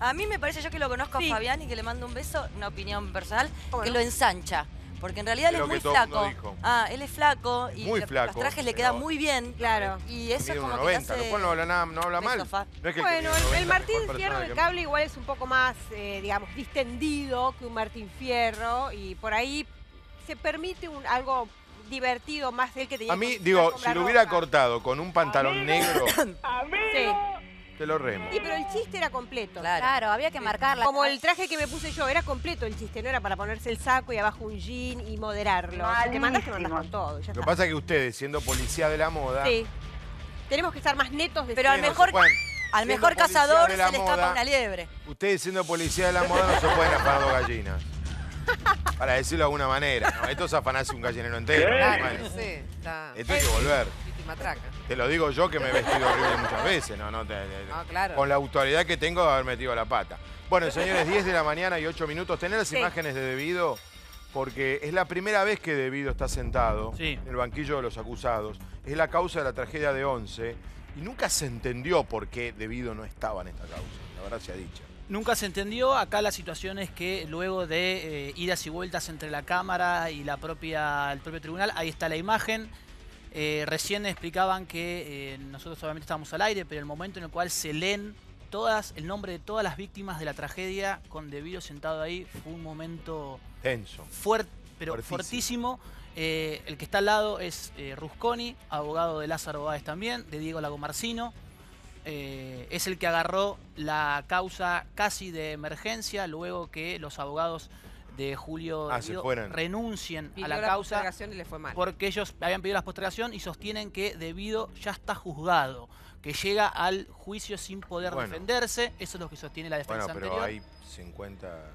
A mí me parece, yo que lo conozco a Fabián y que le mando un beso, una opinión personal, que lo ensancha. Porque en realidad él Es muy flaco. Ah, él es flaco y Muy flaco, los trajes le quedan muy bien. Claro. Y eso es como 1,90, que hace... lo cual no habla, nada, no habla mal. No es que Bueno, el, 90 Martín Fierro del cable igual es un poco más, eh, digamos, distendido que un Martín Fierro y por ahí se permite un, algo divertido más del que tenía. A mí, digo, si lo hubiera cortado con un pantalón negro, [coughs] Sí. Te lo remo. Y pero el chiste era completo. Claro, había que marcarla. Como el traje que me puse yo, era completo el chiste, no era para ponerse el saco y abajo un jean y moderarlo. Si te mandas, te mandas con todo. Ya Lo que pasa es que ustedes, siendo policía de la moda, Sí. Tenemos que estar más netos de Pero al mejor, al mejor cazador de se la le escapa moda, una liebre. ustedes siendo policía de la moda no se pueden afanar dos gallinas. Para decirlo de alguna manera, ¿no? Esto es afanarse un gallinero entero. Claro, Bueno, sí, está. esto hay que volver. Matraca. Te lo digo yo que me he vestido horrible muchas veces, ¿no? no, te- te- Ah, claro. Con la autoridad que tengo de haber metido la pata. Bueno, señores, 10 de la mañana y 8 minutos. Tener las Sí. imágenes de Debido, porque es la primera vez que Debido está sentado Sí. en el banquillo de los acusados. Es la causa de la tragedia de 11 y nunca se entendió por qué Debido no estaba en esta causa. La verdad se ha dicho. Nunca se entendió. Acá la situación es que luego de eh, idas y vueltas entre la Cámara y la propia, el propio tribunal, ahí está la imagen. Eh, recién explicaban que eh, nosotros obviamente estábamos al aire, pero el momento en el cual se leen todas, el nombre de todas las víctimas de la tragedia con Debido sentado ahí fue un momento Tenso. fuerte, pero Fuertísimo. fortísimo. Eh, el que está al lado es Rusconi, abogado de Lázaro Báez también, de Diego Lagomarcino. Es el que agarró la causa casi de emergencia luego que los abogados de Julio Ah, renuncien Pidió a la, la causa postergación y le fue mal. porque ellos habían pedido la postergación y sostienen que Debido ya está juzgado, que llega al juicio sin poder Bueno. defenderse. Eso es lo que sostiene la defensa Bueno, pero anterior. hay 50...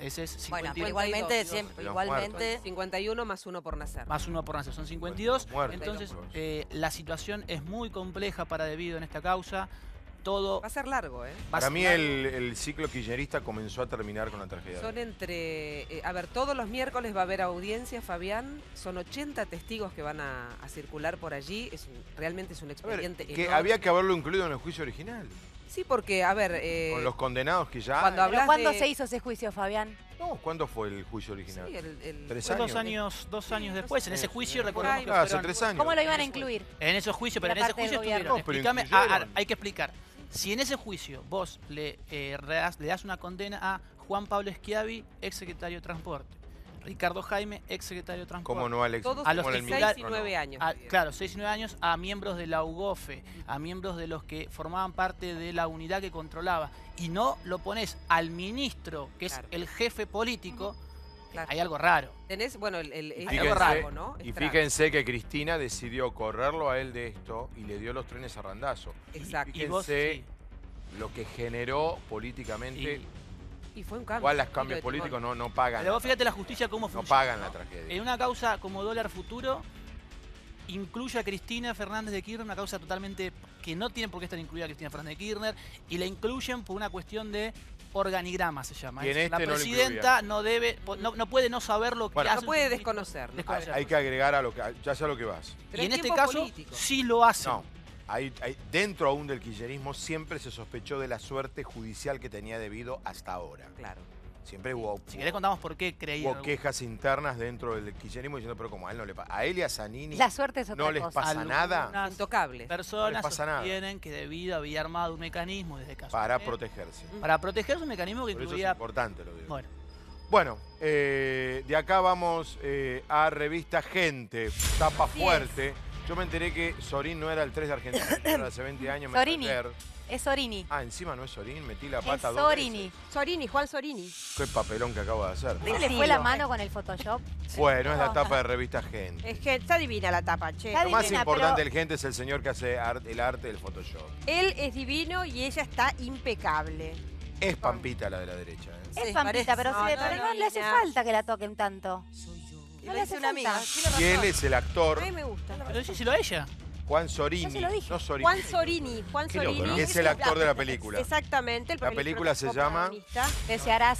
Ese es Bueno, 52. pero igualmente, siempre, los igualmente 51 más uno por nacer. Más uno por nacer, son 52. muertos. Entonces, eh, la situación es muy compleja para Debido en esta causa. Todo Va a ser largo, ¿eh? va Para mí largo. el, el ciclo kirchnerista comenzó a terminar con la tragedia. Son entre. eh, a ver, todos los miércoles va a haber audiencia, Fabián. Son 80 testigos que van a, a circular por allí. Es un- realmente es un A ver, expediente que enorme. había que haberlo incluido en el juicio original. Sí, porque, a ver. eh, Con los condenados que ya... cuando ¿Pero hablas ¿Cuándo de- se hizo ese juicio, Fabián? No, ¿cuándo fue el juicio original? Sí, el- el- ¿Tres Fue años? dos años, dos años después, en ese juicio recordemos que Ah, hace fueron- tres años. ¿Cómo lo iban a incluir? En esos juicios, pero en ese parte del juicio gobierno. estuvieron. No, pero Explícame, incluyeron. ah, ah, hay que explicar. Si en ese juicio vos le, eh, das, le das una condena a Juan Pablo Schiavi, ex secretario de Transporte, Ricardo Jaime, ex secretario de Transporte. ¿Cómo no, Alex? Todos A los entre que 6 miran- y 9 años. a- te digo. claro, 6 y 9 años a miembros de la UGOFE, a miembros de los que formaban parte de la unidad que controlaba. Y no lo pones al ministro, que es Claro. el jefe político, Claro. hay algo raro. Tenés, bueno, el, el, algo algo raro, ¿no? y Es fíjense que Cristina decidió correrlo a él de esto y le dio los trenes a randazo. Exacto. Y vos, Fíjense sí. lo que generó políticamente. Y- Y fue un cambio. Igual los cambios políticos no, no pagan. Pero la vos fíjate la justicia cómo tra- no funciona. pagan la tragedia. En una causa como dólar futuro, incluye a Cristina Fernández de Kirchner, una causa totalmente que no tiene por qué estar incluida Cristina Fernández de Kirchner, y la incluyen por una cuestión de organigrama, se llama. Y en Es decir, este la no lo presidenta no debe, no, no puede no saber lo que Bueno. hace. No puede desconocer. ¿no? Desconocer. Hay que agregar a lo que. Ya sé a lo que vas. Pero y en este caso político. sí lo hace. No. Hay, hay- dentro aún del kirchnerismo siempre se sospechó de la suerte judicial que tenía debido hasta ahora. Claro. Siempre hubo, Si querés contamos por qué creí. hubo quejas internas dentro del kirchnerismo diciendo, pero como a él no le pasa. A él y a Zanini La suerte es otra no les cosa. pasa nada Algunas Intocable. Personas No pasa nada. que debido había armado un mecanismo desde caso para de- protegerse. para protegerse un mecanismo que Por eso es importante, lo digo. bueno Bueno, eh, de acá vamos eh, a revista Gente, tapa fuerte. Yo me enteré que Sorín no era el 3 de Argentina, era hace 20 años. me Sorini. Es Sorini. Ah, encima no es Sorín, metí la Es pata dos Sorini. Sorini, Juan Sorini. Qué papelón que acabo de hacer. ¿No le fue la mano con el Photoshop? Bueno, es la tapa de revista Gente. Es que está divina la tapa, che. Está Lo más divina, importante pero- del Gente es el señor que hace el arte del Photoshop. Él es divino y ella está impecable. Es Pampita la de la derecha. ¿eh? Es Pampita, parece. pero, No, sí, no, pero no, no le hace falta que la toquen tanto. No le hace una falta. Y él es el actor A mí me gusta. pero decíselo a ella Juan Sorini. Yo se lo dije. No Sorini. Juan Sorini, Juan Qué loco, Sorini. ¿no? Es el actor de la película. Exactamente. El La película se llama-. Desearás.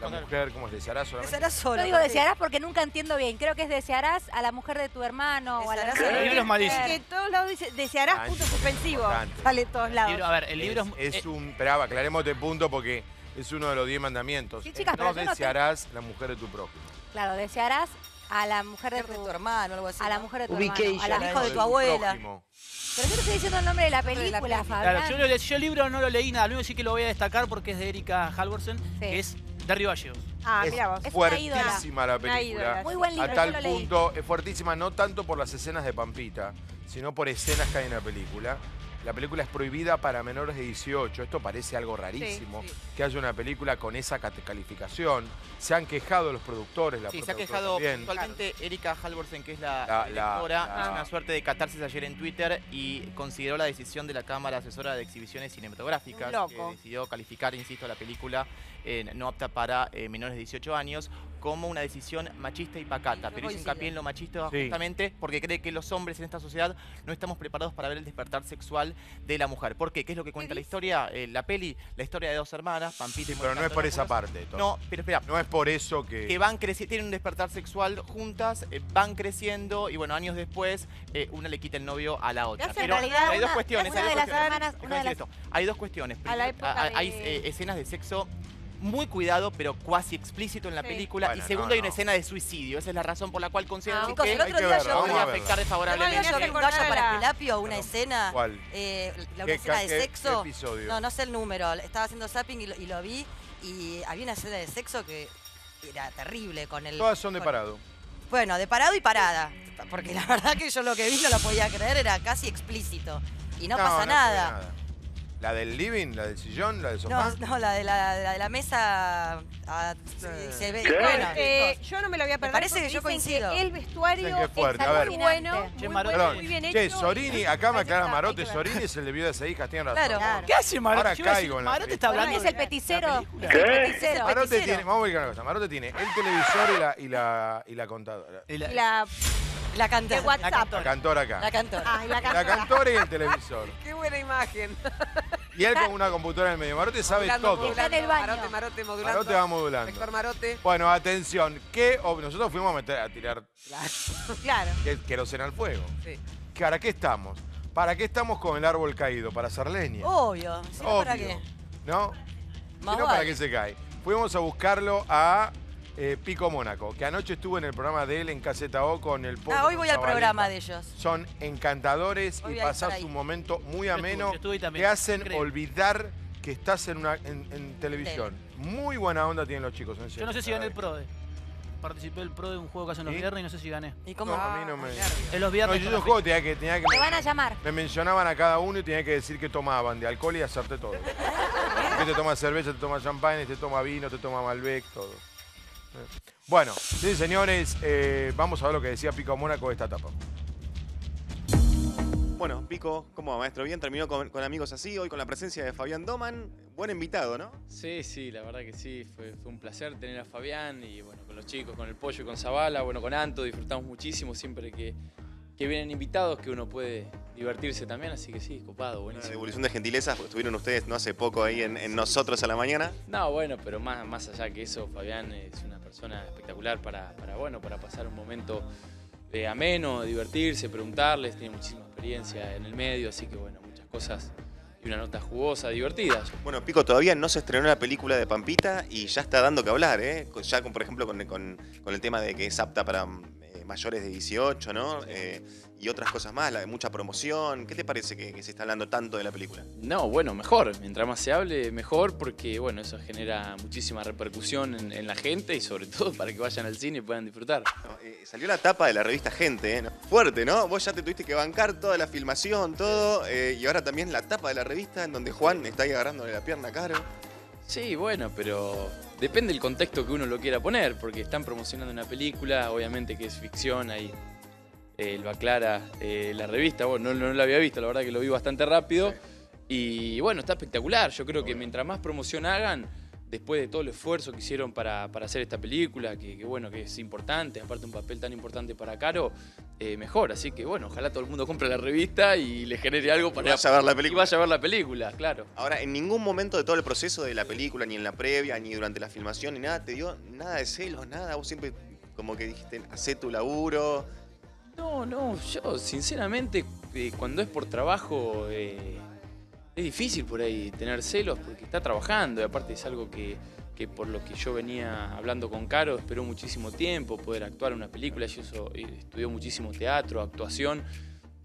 La mujer, ¿cómo es? ¿Deseará solamente? Desearás solo. Yo digo desearás porque nunca entiendo bien. Creo que es desearás a la mujer de tu hermano o a la Desearás mujer a- de El libro es tu malísimo. mujer. Que en todos lados dice, desearás Ah, punto es suspensivo. importante. Sale en todos lados. Libro- a ver el libro es, es, es un. Esperá, aclaremos este punto porque es uno de los diez mandamientos. Sí, chicas, no pero yo no desearás la mujer de tu prójimo. Claro, desearás a la mujer de de tu, tu hermano o algo así. a la mujer de tu hermano. A la Al hijo de de tu tu abuela. prójimo. Pero yo te estoy diciendo el nombre de la de la película. Fabián. Claro, yo, yo el libro no lo leí nada, lo único sí que lo voy a destacar porque es de Erika Halvorsen, Sí. que es de Río Gallegos. Ah, es mira vos. Es fuertísima la película. Muy buen libro, A tal leí. punto, es fuertísima no tanto por las escenas de Pampita, sino por escenas que hay en la película. La película es prohibida para menores de 18. Esto parece algo rarísimo, Sí, sí. que haya una película con esa calificación. Se han quejado los productores, la Sí, se ha quejado también. puntualmente Erika Halvorsen, que es la, La- la- directora, la- una suerte de catarsis ayer en Twitter y consideró la decisión de la Cámara Asesora de Exhibiciones Cinematográficas, que decidió calificar, insisto, la película no apta para eh, menores de 18 años, como una decisión machista y pacata. Pero hizo hincapié en lo machista Sí. justamente porque cree que los hombres en esta sociedad no estamos preparados para ver el despertar sexual de la mujer. ¿Por qué? ¿Qué es lo que cuenta la historia? Eh, la peli, la historia de dos hermanas, Pampita y Sí, pero no es por esa parte. Tom. No, pero espera, No es por eso que... que van creciendo, tienen un despertar sexual juntas, eh, van creciendo y bueno, años después eh, una le quita el novio a la otra. Pero realidad hay dos cuestiones. una hay de dos las cuestiones. hermanas- una de. Hay dos cuestiones. A la Primero, época hay- hay de- escenas de sexo muy cuidado, pero cuasi explícito en la Sí. película. Bueno, y segundo, no, hay una no. escena de suicidio. Esa es la razón por la cual consideran Ah, que Chicos, el otro día yo podría afectar el desfavorablemente. otro día yo vi un Recordar gallo a para la- Esculapio, una Perdón. escena, ¿Cuál? eh, la ¿Qué una escena de sexo. qué episodio? No, no sé el número. Estaba haciendo zapping y lo, y lo vi y había una escena de sexo que era terrible con el. Todas son de parado. Bueno, de parado y parada. Porque la [laughs] verdad que yo lo que vi no lo podía creer, era casi explícito. Y no, pasa se ve nada. ¿La del living? ¿La del sillón? ¿La del No, sofá? no, la de la, la de la mesa ah, se, se ve. Bueno, Bueno, eh, yo no me lo voy a perder. parece que yo coincido. el vestuario que es fuerte, a ver. muy bueno, Che, muy, bueno, muy bien hecho. Che, Sorini, acá me que aclara Marote, que. Sorini es el de viudas e hijas, tiene razón. Claro. Claro. ¿Qué hace Marote? Ahora caigo en la Marote está hablando es el la- peticero. la. Es el peticero. Marote tiene, vamos a ver una cosa, Marote tiene el televisor y la, y la, y la contadora. Y la- La, La cantora. WhatsApp. La cantora acá. La cantora. Ah, y la La cantora. cantora y el televisor. [laughs] Qué buena imagen. Y él con una computadora en el medio. Marote sabe Modulando, todo. Está en el baño. Marote, marote, modulando. Marote va modulando. Héctor Marote. Bueno, atención. ¿Qué ob- Nosotros fuimos a, meter, a tirar Claro. [laughs] que- queroseno al fuego. Sí. ¿Para qué estamos? ¿Para qué estamos con el árbol caído? ¿Para hacer leña? Obvio. ¿sí? Obvio. ¿Para qué? ¿No? Más Si no, ¿para qué se cae? Fuimos a buscarlo a eh, Pico Mónaco, que anoche estuvo en el programa de él en Caseta O con el Ah, hoy voy al Zabaleta. programa de ellos. Son encantadores Hoy y voy a estar pasás ahí. un momento muy Yo ameno. estuve, yo estuve ahí también. Te hacen Increíble. olvidar que estás en, una, en, en televisión. Muy buena onda tienen los chicos, en serio. Yo no sé si gané el. PRODE. Participé del PRODE, un juego que hacen los ¿Sí? viernes y no sé si gané. ¿Y cómo? No, a mí no me... En los No, viernes. yo con un la juego tenía que, tenía que Te van a llamar. me mencionaban a cada uno y tenía que decir que tomaban de alcohol y hacerte todo. [laughs] Que te toma cerveza, te toma champán, te toma vino, te toma Malbec, todo. Bueno, sí, señores, eh, vamos a ver lo que decía Pico Mónaco de esta etapa. Bueno, Pico, ¿cómo va, maestro? Bien, terminó con, con amigos así, hoy con la presencia de Fabián Doman. Buen invitado, ¿no? Sí, sí, la verdad que sí, fue, fue un placer tener a Fabián y bueno, con los chicos, con el pollo y con Zabala, bueno, con Anto, disfrutamos muchísimo siempre que, que vienen invitados, que uno puede divertirse también, así que sí, copado, Una buenísimo. devolución de gentilezas, porque estuvieron ustedes no hace poco ahí en, en Nosotros a la Mañana. No, bueno, pero más, más allá que eso, Fabián es una persona espectacular para, para, bueno, para pasar un momento eh, ameno, divertirse, preguntarles, tiene muchísima experiencia en el medio, así que bueno, muchas cosas y una nota jugosa, divertida. Bueno, Pico, todavía no se estrenó la película de Pampita y ya está dando que hablar, ¿eh? Ya, con, por ejemplo, con, con- el tema de que es apta para mayores de 18, ¿no? Eh, y otras cosas más, la de mucha promoción. ¿Qué te parece que, que se está hablando tanto de la película? No, bueno, mejor. Mientras más se hable, mejor, porque bueno, eso genera muchísima repercusión en, en la gente y sobre [laughs] todo para que vayan al cine y puedan disfrutar. Eh, salió la tapa de la revista Gente, ¿eh? ¿No? Fuerte, ¿no? Vos ya te tuviste que bancar toda la filmación, todo, eh, y ahora también la tapa de la revista en donde Juan está ahí agarrándole la pierna a Caro. Sí, bueno, pero depende del contexto que uno lo quiera poner, porque están promocionando una película, obviamente que es ficción, ahí eh, lo aclara eh, la revista, bueno, no, no la había visto, la verdad que lo vi bastante rápido, y bueno, está espectacular, yo creo que mientras más promoción hagan, después de todo el esfuerzo que hicieron para, para hacer esta película, que, que bueno, que es importante, aparte un papel tan importante para Caro, eh, mejor, así que bueno, ojalá todo el mundo compre la revista y le genere algo para vaya a ver la película. Y vaya a ver la película, claro. Ahora, en ningún momento de todo el proceso de la película, ni en la previa, ni durante la filmación, ni nada, te dio nada de celos, nada. Vos siempre como que dijiste, hacé tu laburo. No, no, yo sinceramente eh, cuando es por trabajo eh, es difícil por ahí tener celos porque está trabajando y aparte es algo que, que por lo que yo venía hablando con Caro esperó muchísimo tiempo poder actuar en una película, hizo- eh, estudió muchísimo teatro, actuación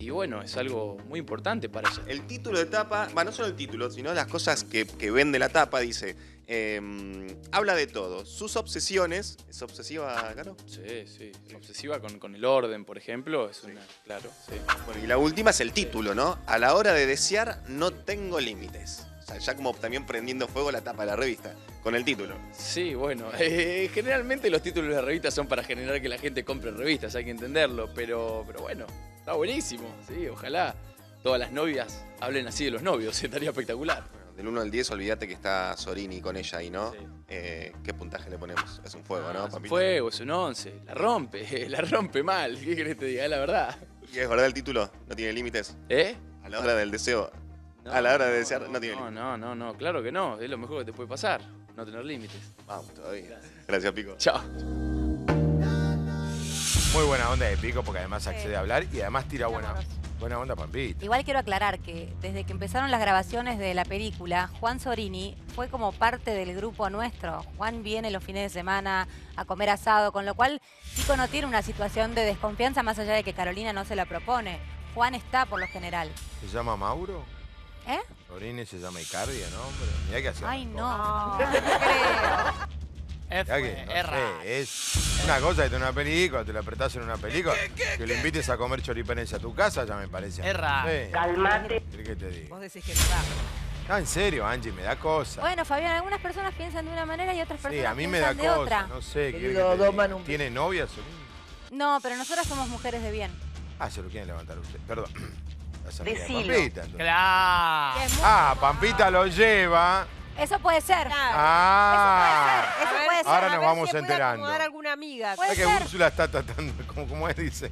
y bueno, es algo muy importante para ella. El título de tapa, va, no solo el título, sino las cosas que, que vende la tapa, dice, em, habla de todo. Sus obsesiones, ¿es obsesiva, Caro? Sí, sí, obsesiva con, con el orden, por ejemplo, es una, claro, sí. Bueno, y la última es el título, ¿no? A la hora de desear, no tengo límites. Ya como también prendiendo fuego la tapa de la revista, con el título. Sí, bueno, [laughs] eh, generalmente los títulos de las revistas son para generar que la gente compre revistas, hay que entenderlo, pero, pero bueno, está buenísimo, sí, ojalá todas las novias hablen así de los novios, [laughs] estaría espectacular. Del 1 al 10, olvídate que está Sorini con ella ahí, ¿no? Eh, ¿Qué puntaje le ponemos? Es un fuego, ¿no, Es un fuego, es un 11, la rompe, [laughs] la rompe mal, ¿qué querés que te diga? Es la verdad. ¿Y es verdad el título? ¿No tiene límites? ¿Eh? A la hora del deseo, a la hora de desear, no tiene No, límites. no, no, no, claro que no, es lo mejor que te puede pasar, no tener límites. Vamos todavía. Gracias, Pico. Chao. Muy buena onda de Pico porque además accede a hablar y además tira buena, buena onda Pampita. Igual quiero aclarar que desde que empezaron las grabaciones de la película, Juan Sorini fue como parte del grupo nuestro. Juan viene los fines de semana a comer asado, con lo cual Pico no tiene una situación de desconfianza más allá de que Carolina no se la propone. Juan está por lo general. ¿Se llama Mauro? ¿Eh? Sorini se llama Icardi, ¿no, hombre? Mirá que hacía. Ay, no. No te creo. Es, que, no sé, es una cosa que te una película, te la apretás en una película, que lo invites a comer choripanes a tu casa, ya me parece. Es raro. Sí. Calmate. ¿Qué te diga? Vos decís que no da. No, en serio, Angie, me da cosa. Bueno, Fabián, algunas personas piensan de una manera y otras personas Sí, a mí me da piensan de otra. cosa, no sé. ¿qué un ¿Tiene novia? No, pero nosotras somos mujeres de bien. Ah, se lo quieren levantar usted. Perdón. Decilo. Pampita, entonces. Claro. Que es muy- Ah, Pampita lo lleva. Eso puede ser. Ah. Eso puede ser. Ahora nos ver vamos si puede enterando. acomodar alguna amiga. Puede Es que ser. Úrsula está tratando, [laughs] como, como él dice.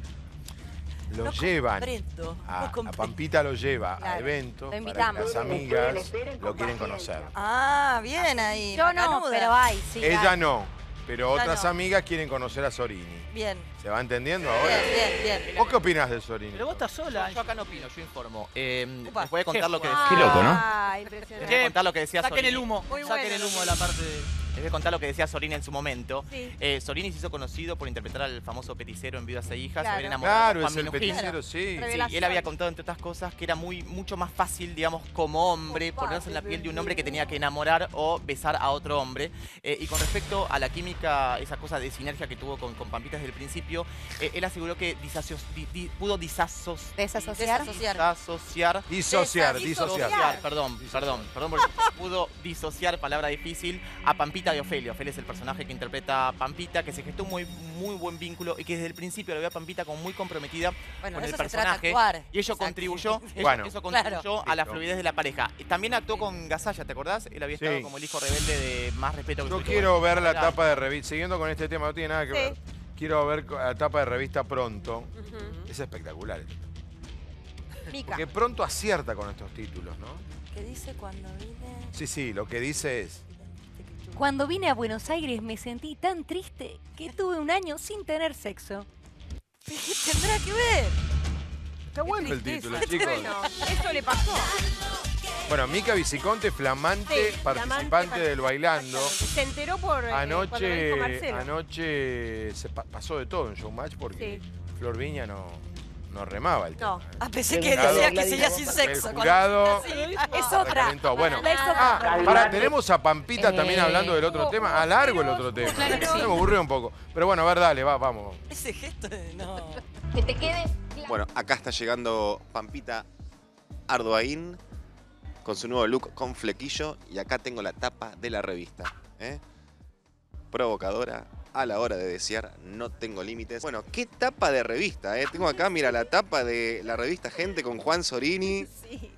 Lo No llevan. comprendo, no A, a comprendo. Pampita lo lleva a Claro, eventos lo para que invitamos. las amigas lo quieren conocer. Ah, bien ahí. Yo no, macanuda. pero hay, sí. Ella hay. no, pero otras no. amigas quieren conocer a Sorini. Bien, ¿Se va entendiendo ahora? bien, bien, bien. ¿Vos qué opinás de Sorini? Pero vos estás sola. Yo acá no opino, yo informo. Eh, les contar lo que decía. Qué loco, ¿no? Ah, impresionante. voy a contar lo que decía Saquen Sorini. el humo. Muy Saquen bueno el humo de la parte de. Les voy a contar lo que decía Sorini en su momento. Sí. Eh, Sorini se hizo conocido por interpretar al famoso peticero en Viudas e Hijas. Claro. Se había enamorado Claro, es el peticero, sí. Sí, él había contado, entre otras cosas, que era muy, mucho más fácil, digamos, como hombre, ponerse en la piel de un hombre que tenía que enamorar o besar a otro hombre. Eh, y con respecto a la química, esa cosa de sinergia que tuvo con, con Pampita desde el principio, eh, él aseguró que disasos- di- di- pudo disasos, Desasociar. Desasociar. disociar Disociar, Disociar. disociar. perdón, perdón, perdón, porque pudo disociar, palabra difícil, a Pampita de Ofelia. Ofelia es el personaje que interpreta a Pampita, que se gestó un muy, muy buen vínculo y que desde el principio lo veía a Pampita como muy comprometida Bueno, con el eso se trata personaje. Y ello contribuyó, [laughs] ello- Bueno. eso contribuyó Claro. a la fluidez de la pareja. Y También actuó con Gasalla, ¿te acordás? Él había estado Sí. como el hijo rebelde de Más Respeto que Yo quiero ver la Era- tapa de revista, siguiendo con este tema, no tiene nada que Sí. ver. Quiero ver la tapa de revista pronto. Ujú. Es espectacular. Mica. Porque pronto acierta con estos títulos, ¿no? ¿Qué dice cuando vine? Sí, sí, lo que dice es. Cuando vine a Buenos Aires me sentí tan triste que tuve un año sin tener sexo. ¿Qué tendrá que ver? Está bueno el título, chicos. Bueno, eso le pasó. Bueno, Mica Viciconte, flamante Sí, participante flamante del Bailando. Se enteró por eh, Anoche, anoche se pa- pasó de todo en Showmatch porque Flor Viña no, no remaba el tema. No. Ah, pensé que decía que seguía sin sexo. El con- jurado Sí. Es se otra. Bueno, ah, tenemos a Pampita también Eh, hablando del otro tema. A largo el otro tema. Claro que sí. Me aburrió un poco. Pero bueno, a ver, dale, va, vamos. Ese gesto de no. Que te quede Bueno, acá está llegando Pampita Ardoaín con su nuevo look con flequillo y acá tengo la tapa de la revista. ¿eh? Provocadora, a la hora de desear, no tengo límites. Bueno, qué tapa de revista, ¿eh? Tengo acá, mira, la tapa de la revista Gente con Juan Sorini. [laughs] Sí,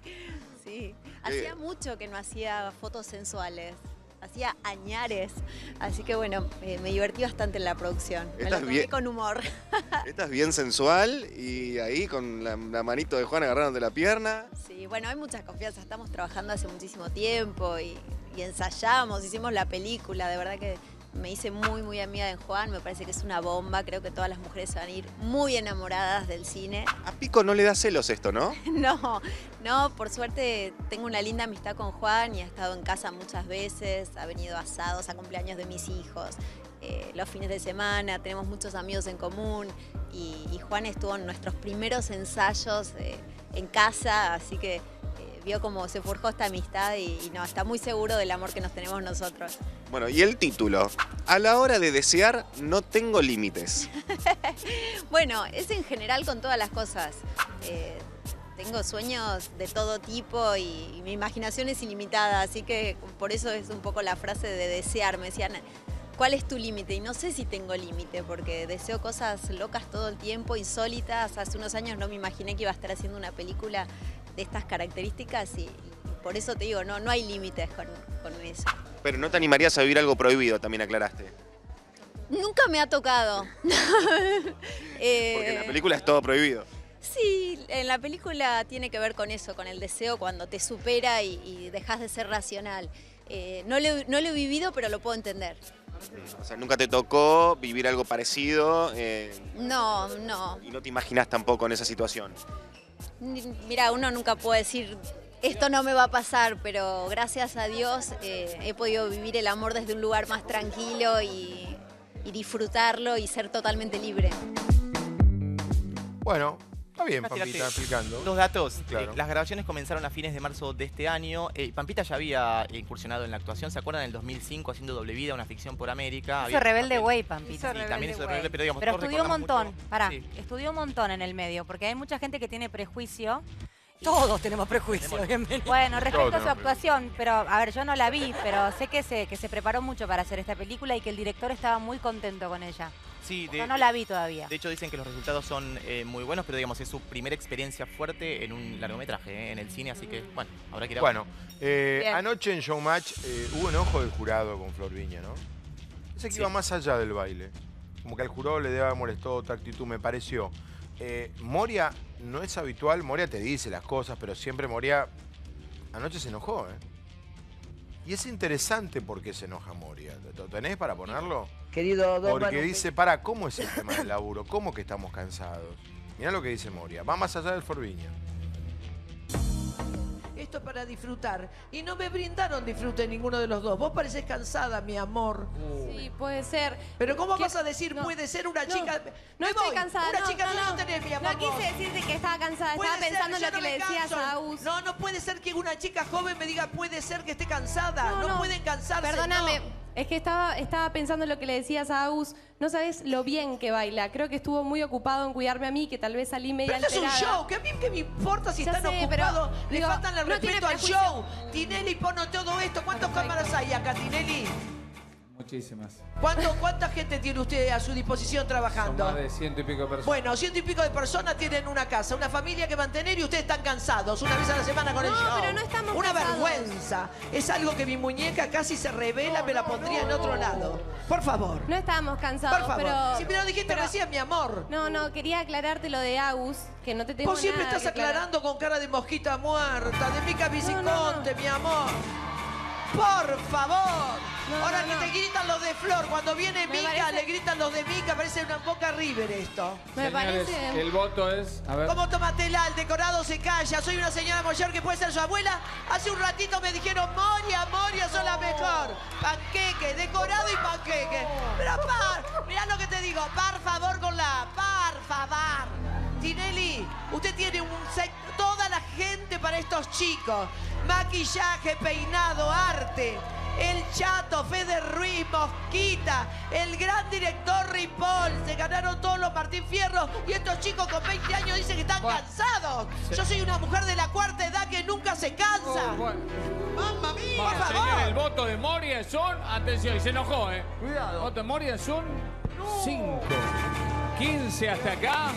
sí. Hacía mucho que no hacía fotos sensuales. Hacía añares. Así que bueno, eh, me divertí bastante en la producción. Me lo Estás tomé bien. con humor. [laughs] Estás bien sensual y ahí con la, la manito de Juan agarrándote la pierna. Sí, bueno, hay mucha confianza. Estamos trabajando hace muchísimo tiempo y, y ensayamos, hicimos la película. De verdad que me hice muy, muy amiga de Juan. Me parece que es una bomba. Creo que todas las mujeres van a ir muy enamoradas del cine. A Pico no le da celos esto, ¿no? [laughs] No, no, por suerte tengo una linda amistad con Juan y ha estado en casa muchas veces, ha venido a asados, a cumpleaños de mis hijos, eh, los fines de semana, tenemos muchos amigos en común y, y Juan estuvo en nuestros primeros ensayos eh, en casa, así que vio cómo se forjó esta amistad y, y no, está muy seguro del amor que nos tenemos nosotros. Bueno, y el título. A la hora de desear, no tengo límites. [laughs] Bueno, es en general con todas las cosas. Eh, tengo sueños de todo tipo y, y mi imaginación es ilimitada, así que por eso es un poco la frase de desear. Me decían, ¿cuál es tu límite? Y no sé si tengo límite, porque deseo cosas locas todo el tiempo, insólitas. Hace unos años no me imaginé que iba a estar haciendo una película de estas características y, por eso te digo, no, no hay límites con, con eso. Pero no te animarías a vivir algo prohibido, también aclaraste. Nunca me ha tocado. Eh, [laughs] Porque en la película es todo prohibido. Sí, en la película tiene que ver con eso, con el deseo cuando te supera y, y dejas de ser racional. Eh, no, lo, he- no lo he vivido, pero lo puedo entender. O sea, nunca te tocó vivir algo parecido eh, No, no. y no te imaginas tampoco en esa situación. Mira, uno nunca puede decir, esto no me va a pasar, pero gracias a Dios eh, he podido vivir el amor desde un lugar más tranquilo y, y disfrutarlo y ser totalmente libre. Bueno, está bien, Pampita, explicando. Dos datos. Claro. Eh, las grabaciones comenzaron a fines de marzo de este año. Eh, Pampita ya había incursionado en la actuación. ¿Se acuerdan? En el 2005 haciendo Doble Vida, una ficción por América. Hizo Había- Rebelde Way, Pampita. Hizo Sí, también hizo Rebelde, pero digamos, Pero estudió un montón, mucho- pará, Sí. estudió un montón en el medio, porque hay mucha gente que tiene prejuicio. Todos tenemos prejuicio, bienvenido. Bueno, respecto a su actuación, pero a ver, yo no la vi, pero sé que se, que se preparó mucho para hacer esta película y que el director estaba muy contento con ella. Sí, Yo no la vi todavía. De hecho, dicen que los resultados son eh, muy buenos, pero digamos, es su primera experiencia fuerte en un largometraje, eh, en el cine, así que, bueno, habrá que ir a Bueno, eh, anoche en Showmatch eh, hubo enojo del jurado con Flor Viña, ¿no? Ese que Sí. iba más allá del baile. Como que al jurado le debe haber molestado otra actitud, me pareció. Eh, Moria no es habitual, Moria te dice las cosas, pero siempre Moria anoche se enojó, ¿eh? Y es interesante por qué se enoja Moria. ¿Lo tenés para ponerlo? Querido Don Porque Manu, dice, para, ¿cómo es el tema del laburo? ¿Cómo que estamos cansados? Mirá lo que dice Moria. Va más allá del Forviña. Esto es para disfrutar. Y no me brindaron disfrute ninguno de los dos. Vos pareces cansada, mi amor. Sí, puede ser. Pero ¿cómo ¿Qué? vas a decir No. puede ser una No, chica? No Me estoy voy. cansada. Una no, chica no, no, no. tenés, mi No No amor. quise decirte que estaba cansada. Estaba ser, pensando en lo que no le decías a Agus. No, no puede ser que una chica joven me diga puede ser que esté cansada. No, pueden cansarse. Perdóname. Es que estaba, estaba pensando en lo que le decías a Agus. No sabes lo bien que baila. Creo que estuvo muy ocupado en cuidarme a mí, que tal vez salí media Pero esto es un alterada. show, que a mí que me importa si Ya están sé, pero, ocupados, le digo, faltan el no tiene respeto al prejuicio. show. Tinelli pone todo esto. ¿Cuántas cámaras hay acá, Tinelli? Muchísimas. ¿Cuánto, ¿Cuánta gente tiene usted a su disposición Son trabajando? más de ciento y pico de personas. Bueno, ciento y pico de personas tienen una casa, una familia que mantener y ustedes están cansados una vez a la semana con el No, show. pero no estamos Una cansados. vergüenza. Es algo que mi muñeca casi se revela, me la pondría en otro lado. Por favor. No estábamos cansados, Por favor. pero... Si me lo dijiste pero- recién, mi amor. No, no, quería aclararte lo de Agus, que no te tengo Vos siempre nada estás aclarar. aclarando con cara de mosquita muerta, de Mica Viciconte, mi amor. Por favor. No, Ahora no, que no. te gritan los de Flor, cuando viene Me Mica, parece- le gritan los de Mica, parece una Boca River esto. Me Señores, parece... el voto es. A ver. ¿Cómo tomatela? El decorado se calla. Soy una señora mayor que puede ser su abuela. Hace un ratito me dijeron, Moria, Moria, son la mejor. Panqueque, decorado y panqueque. Pero par, mirá lo que te digo. Par favor con la par favor. Tinelli, usted tiene un toda la gente para estos chicos. Maquillaje, peinado, arte. El Chato, Fede Ruiz, Mosquita, el gran director Ripoll, se ganaron todos los Martín Fierro y estos chicos con 20 años dicen que están cansados. Yo soy una mujer de la cuarta edad que nunca se cansa. ¡Mamma mía! Bueno, por favor. el voto de Moria son. Atención, y se enojó, ¿eh? Cuidado. El voto de Moria son 5. 15 hasta acá.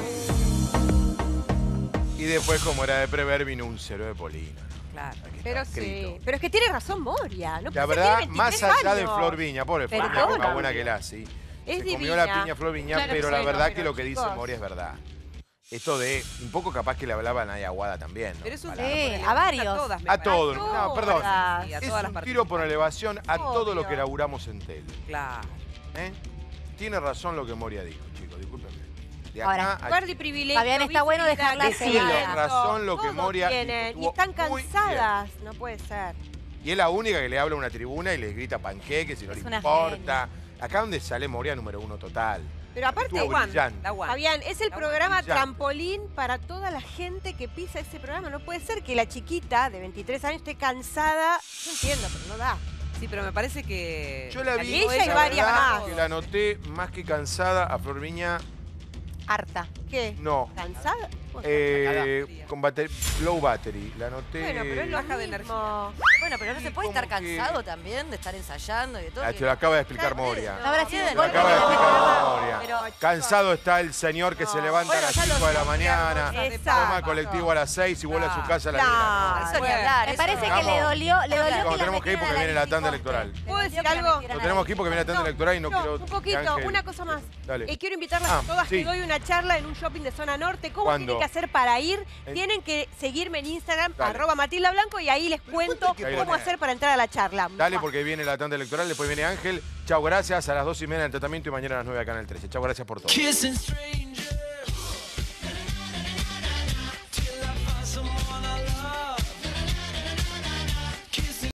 Y después, como era de prever, vino un cero de Polina. Claro. Pero escrito. sí. Pero es que tiene razón Moria. No La puede verdad, tiene más 23 allá de años. Flor Viña, pobre Flor Viña, es Perdóname. más buena que la sí. Es Se comió divina. la piña Flor Viña, Claro pero la sí, verdad no, que lo que dice chicos. Moria es verdad. Esto de, un poco capaz que le hablaba a Aguada también. ¿no? Pero es un Palabras. tiro a elevación varios. todas, me A parece. todos, no, perdón. Sí, a Es todas las un tiro por elevación a todo lo Obvio. que laburamos en tele. Claro. ¿eh? Tiene razón lo que Moria dijo, chicos, discúlpenme. De Ahora, acá a- Guarda y privilegio. Fabián, está bueno dejarla cegar. razón lo que Moria tienen, y están muy cansadas. No puede ser. Y es la única que le habla a una tribuna y le grita panqueques y no Es le importa. Acá donde sale Moria número uno total. Pero aparte, Juan. Fabián, es el programa brillante. trampolín para toda la gente que pisa ese programa. No puede ser que la chiquita de 23 años esté cansada. Yo entiendo, pero no da. Sí, pero me parece que. Yo la vi, Ella y varias más. que la noté más que cansada a Flor Viña, Harta. ¿Qué? no. ¿Cansada? Eh, con bater- low battery. La noté. Bueno, pero es lo Baja de mismo. Bueno, pero no se puede estar que- cansado también de estar ensayando y de todo. Ah, que- te lo acaba de explicar Moria. No habrá sido de Te lo acaba de explicar Moria. pero- Cansado está el señor que se levanta Bueno, a las ya lo 5 de la mañana, toma el colectivo a las 6 y vuelve a su casa a las 10 de la noche. No, Eso ni bueno. hablar. Me parece no. que le dolió, le dolió que la tenemos que ir porque viene la tanda electoral. Le ¿Puedo decir que la algo? a tenemos que ir porque viene la tanda No, electoral y no, no, quiero. un que poquito, una cosa más. Dale. Eh, quiero invitarlas Ah, a todas que doy una charla en un shopping de zona norte. ¿Cómo ¿Cuándo? Que hacer para ir? Eh. Tienen que seguirme en Instagram, Dale. arroba Matilda Blanco, y ahí les cuento cómo hacer para entrar a la charla. Dale porque viene la tanda electoral, después viene Ángel. Chau, gracias. A las 2 y media del tratamiento y mañana a las 9 acá en el 13. Chau, gracias por todo.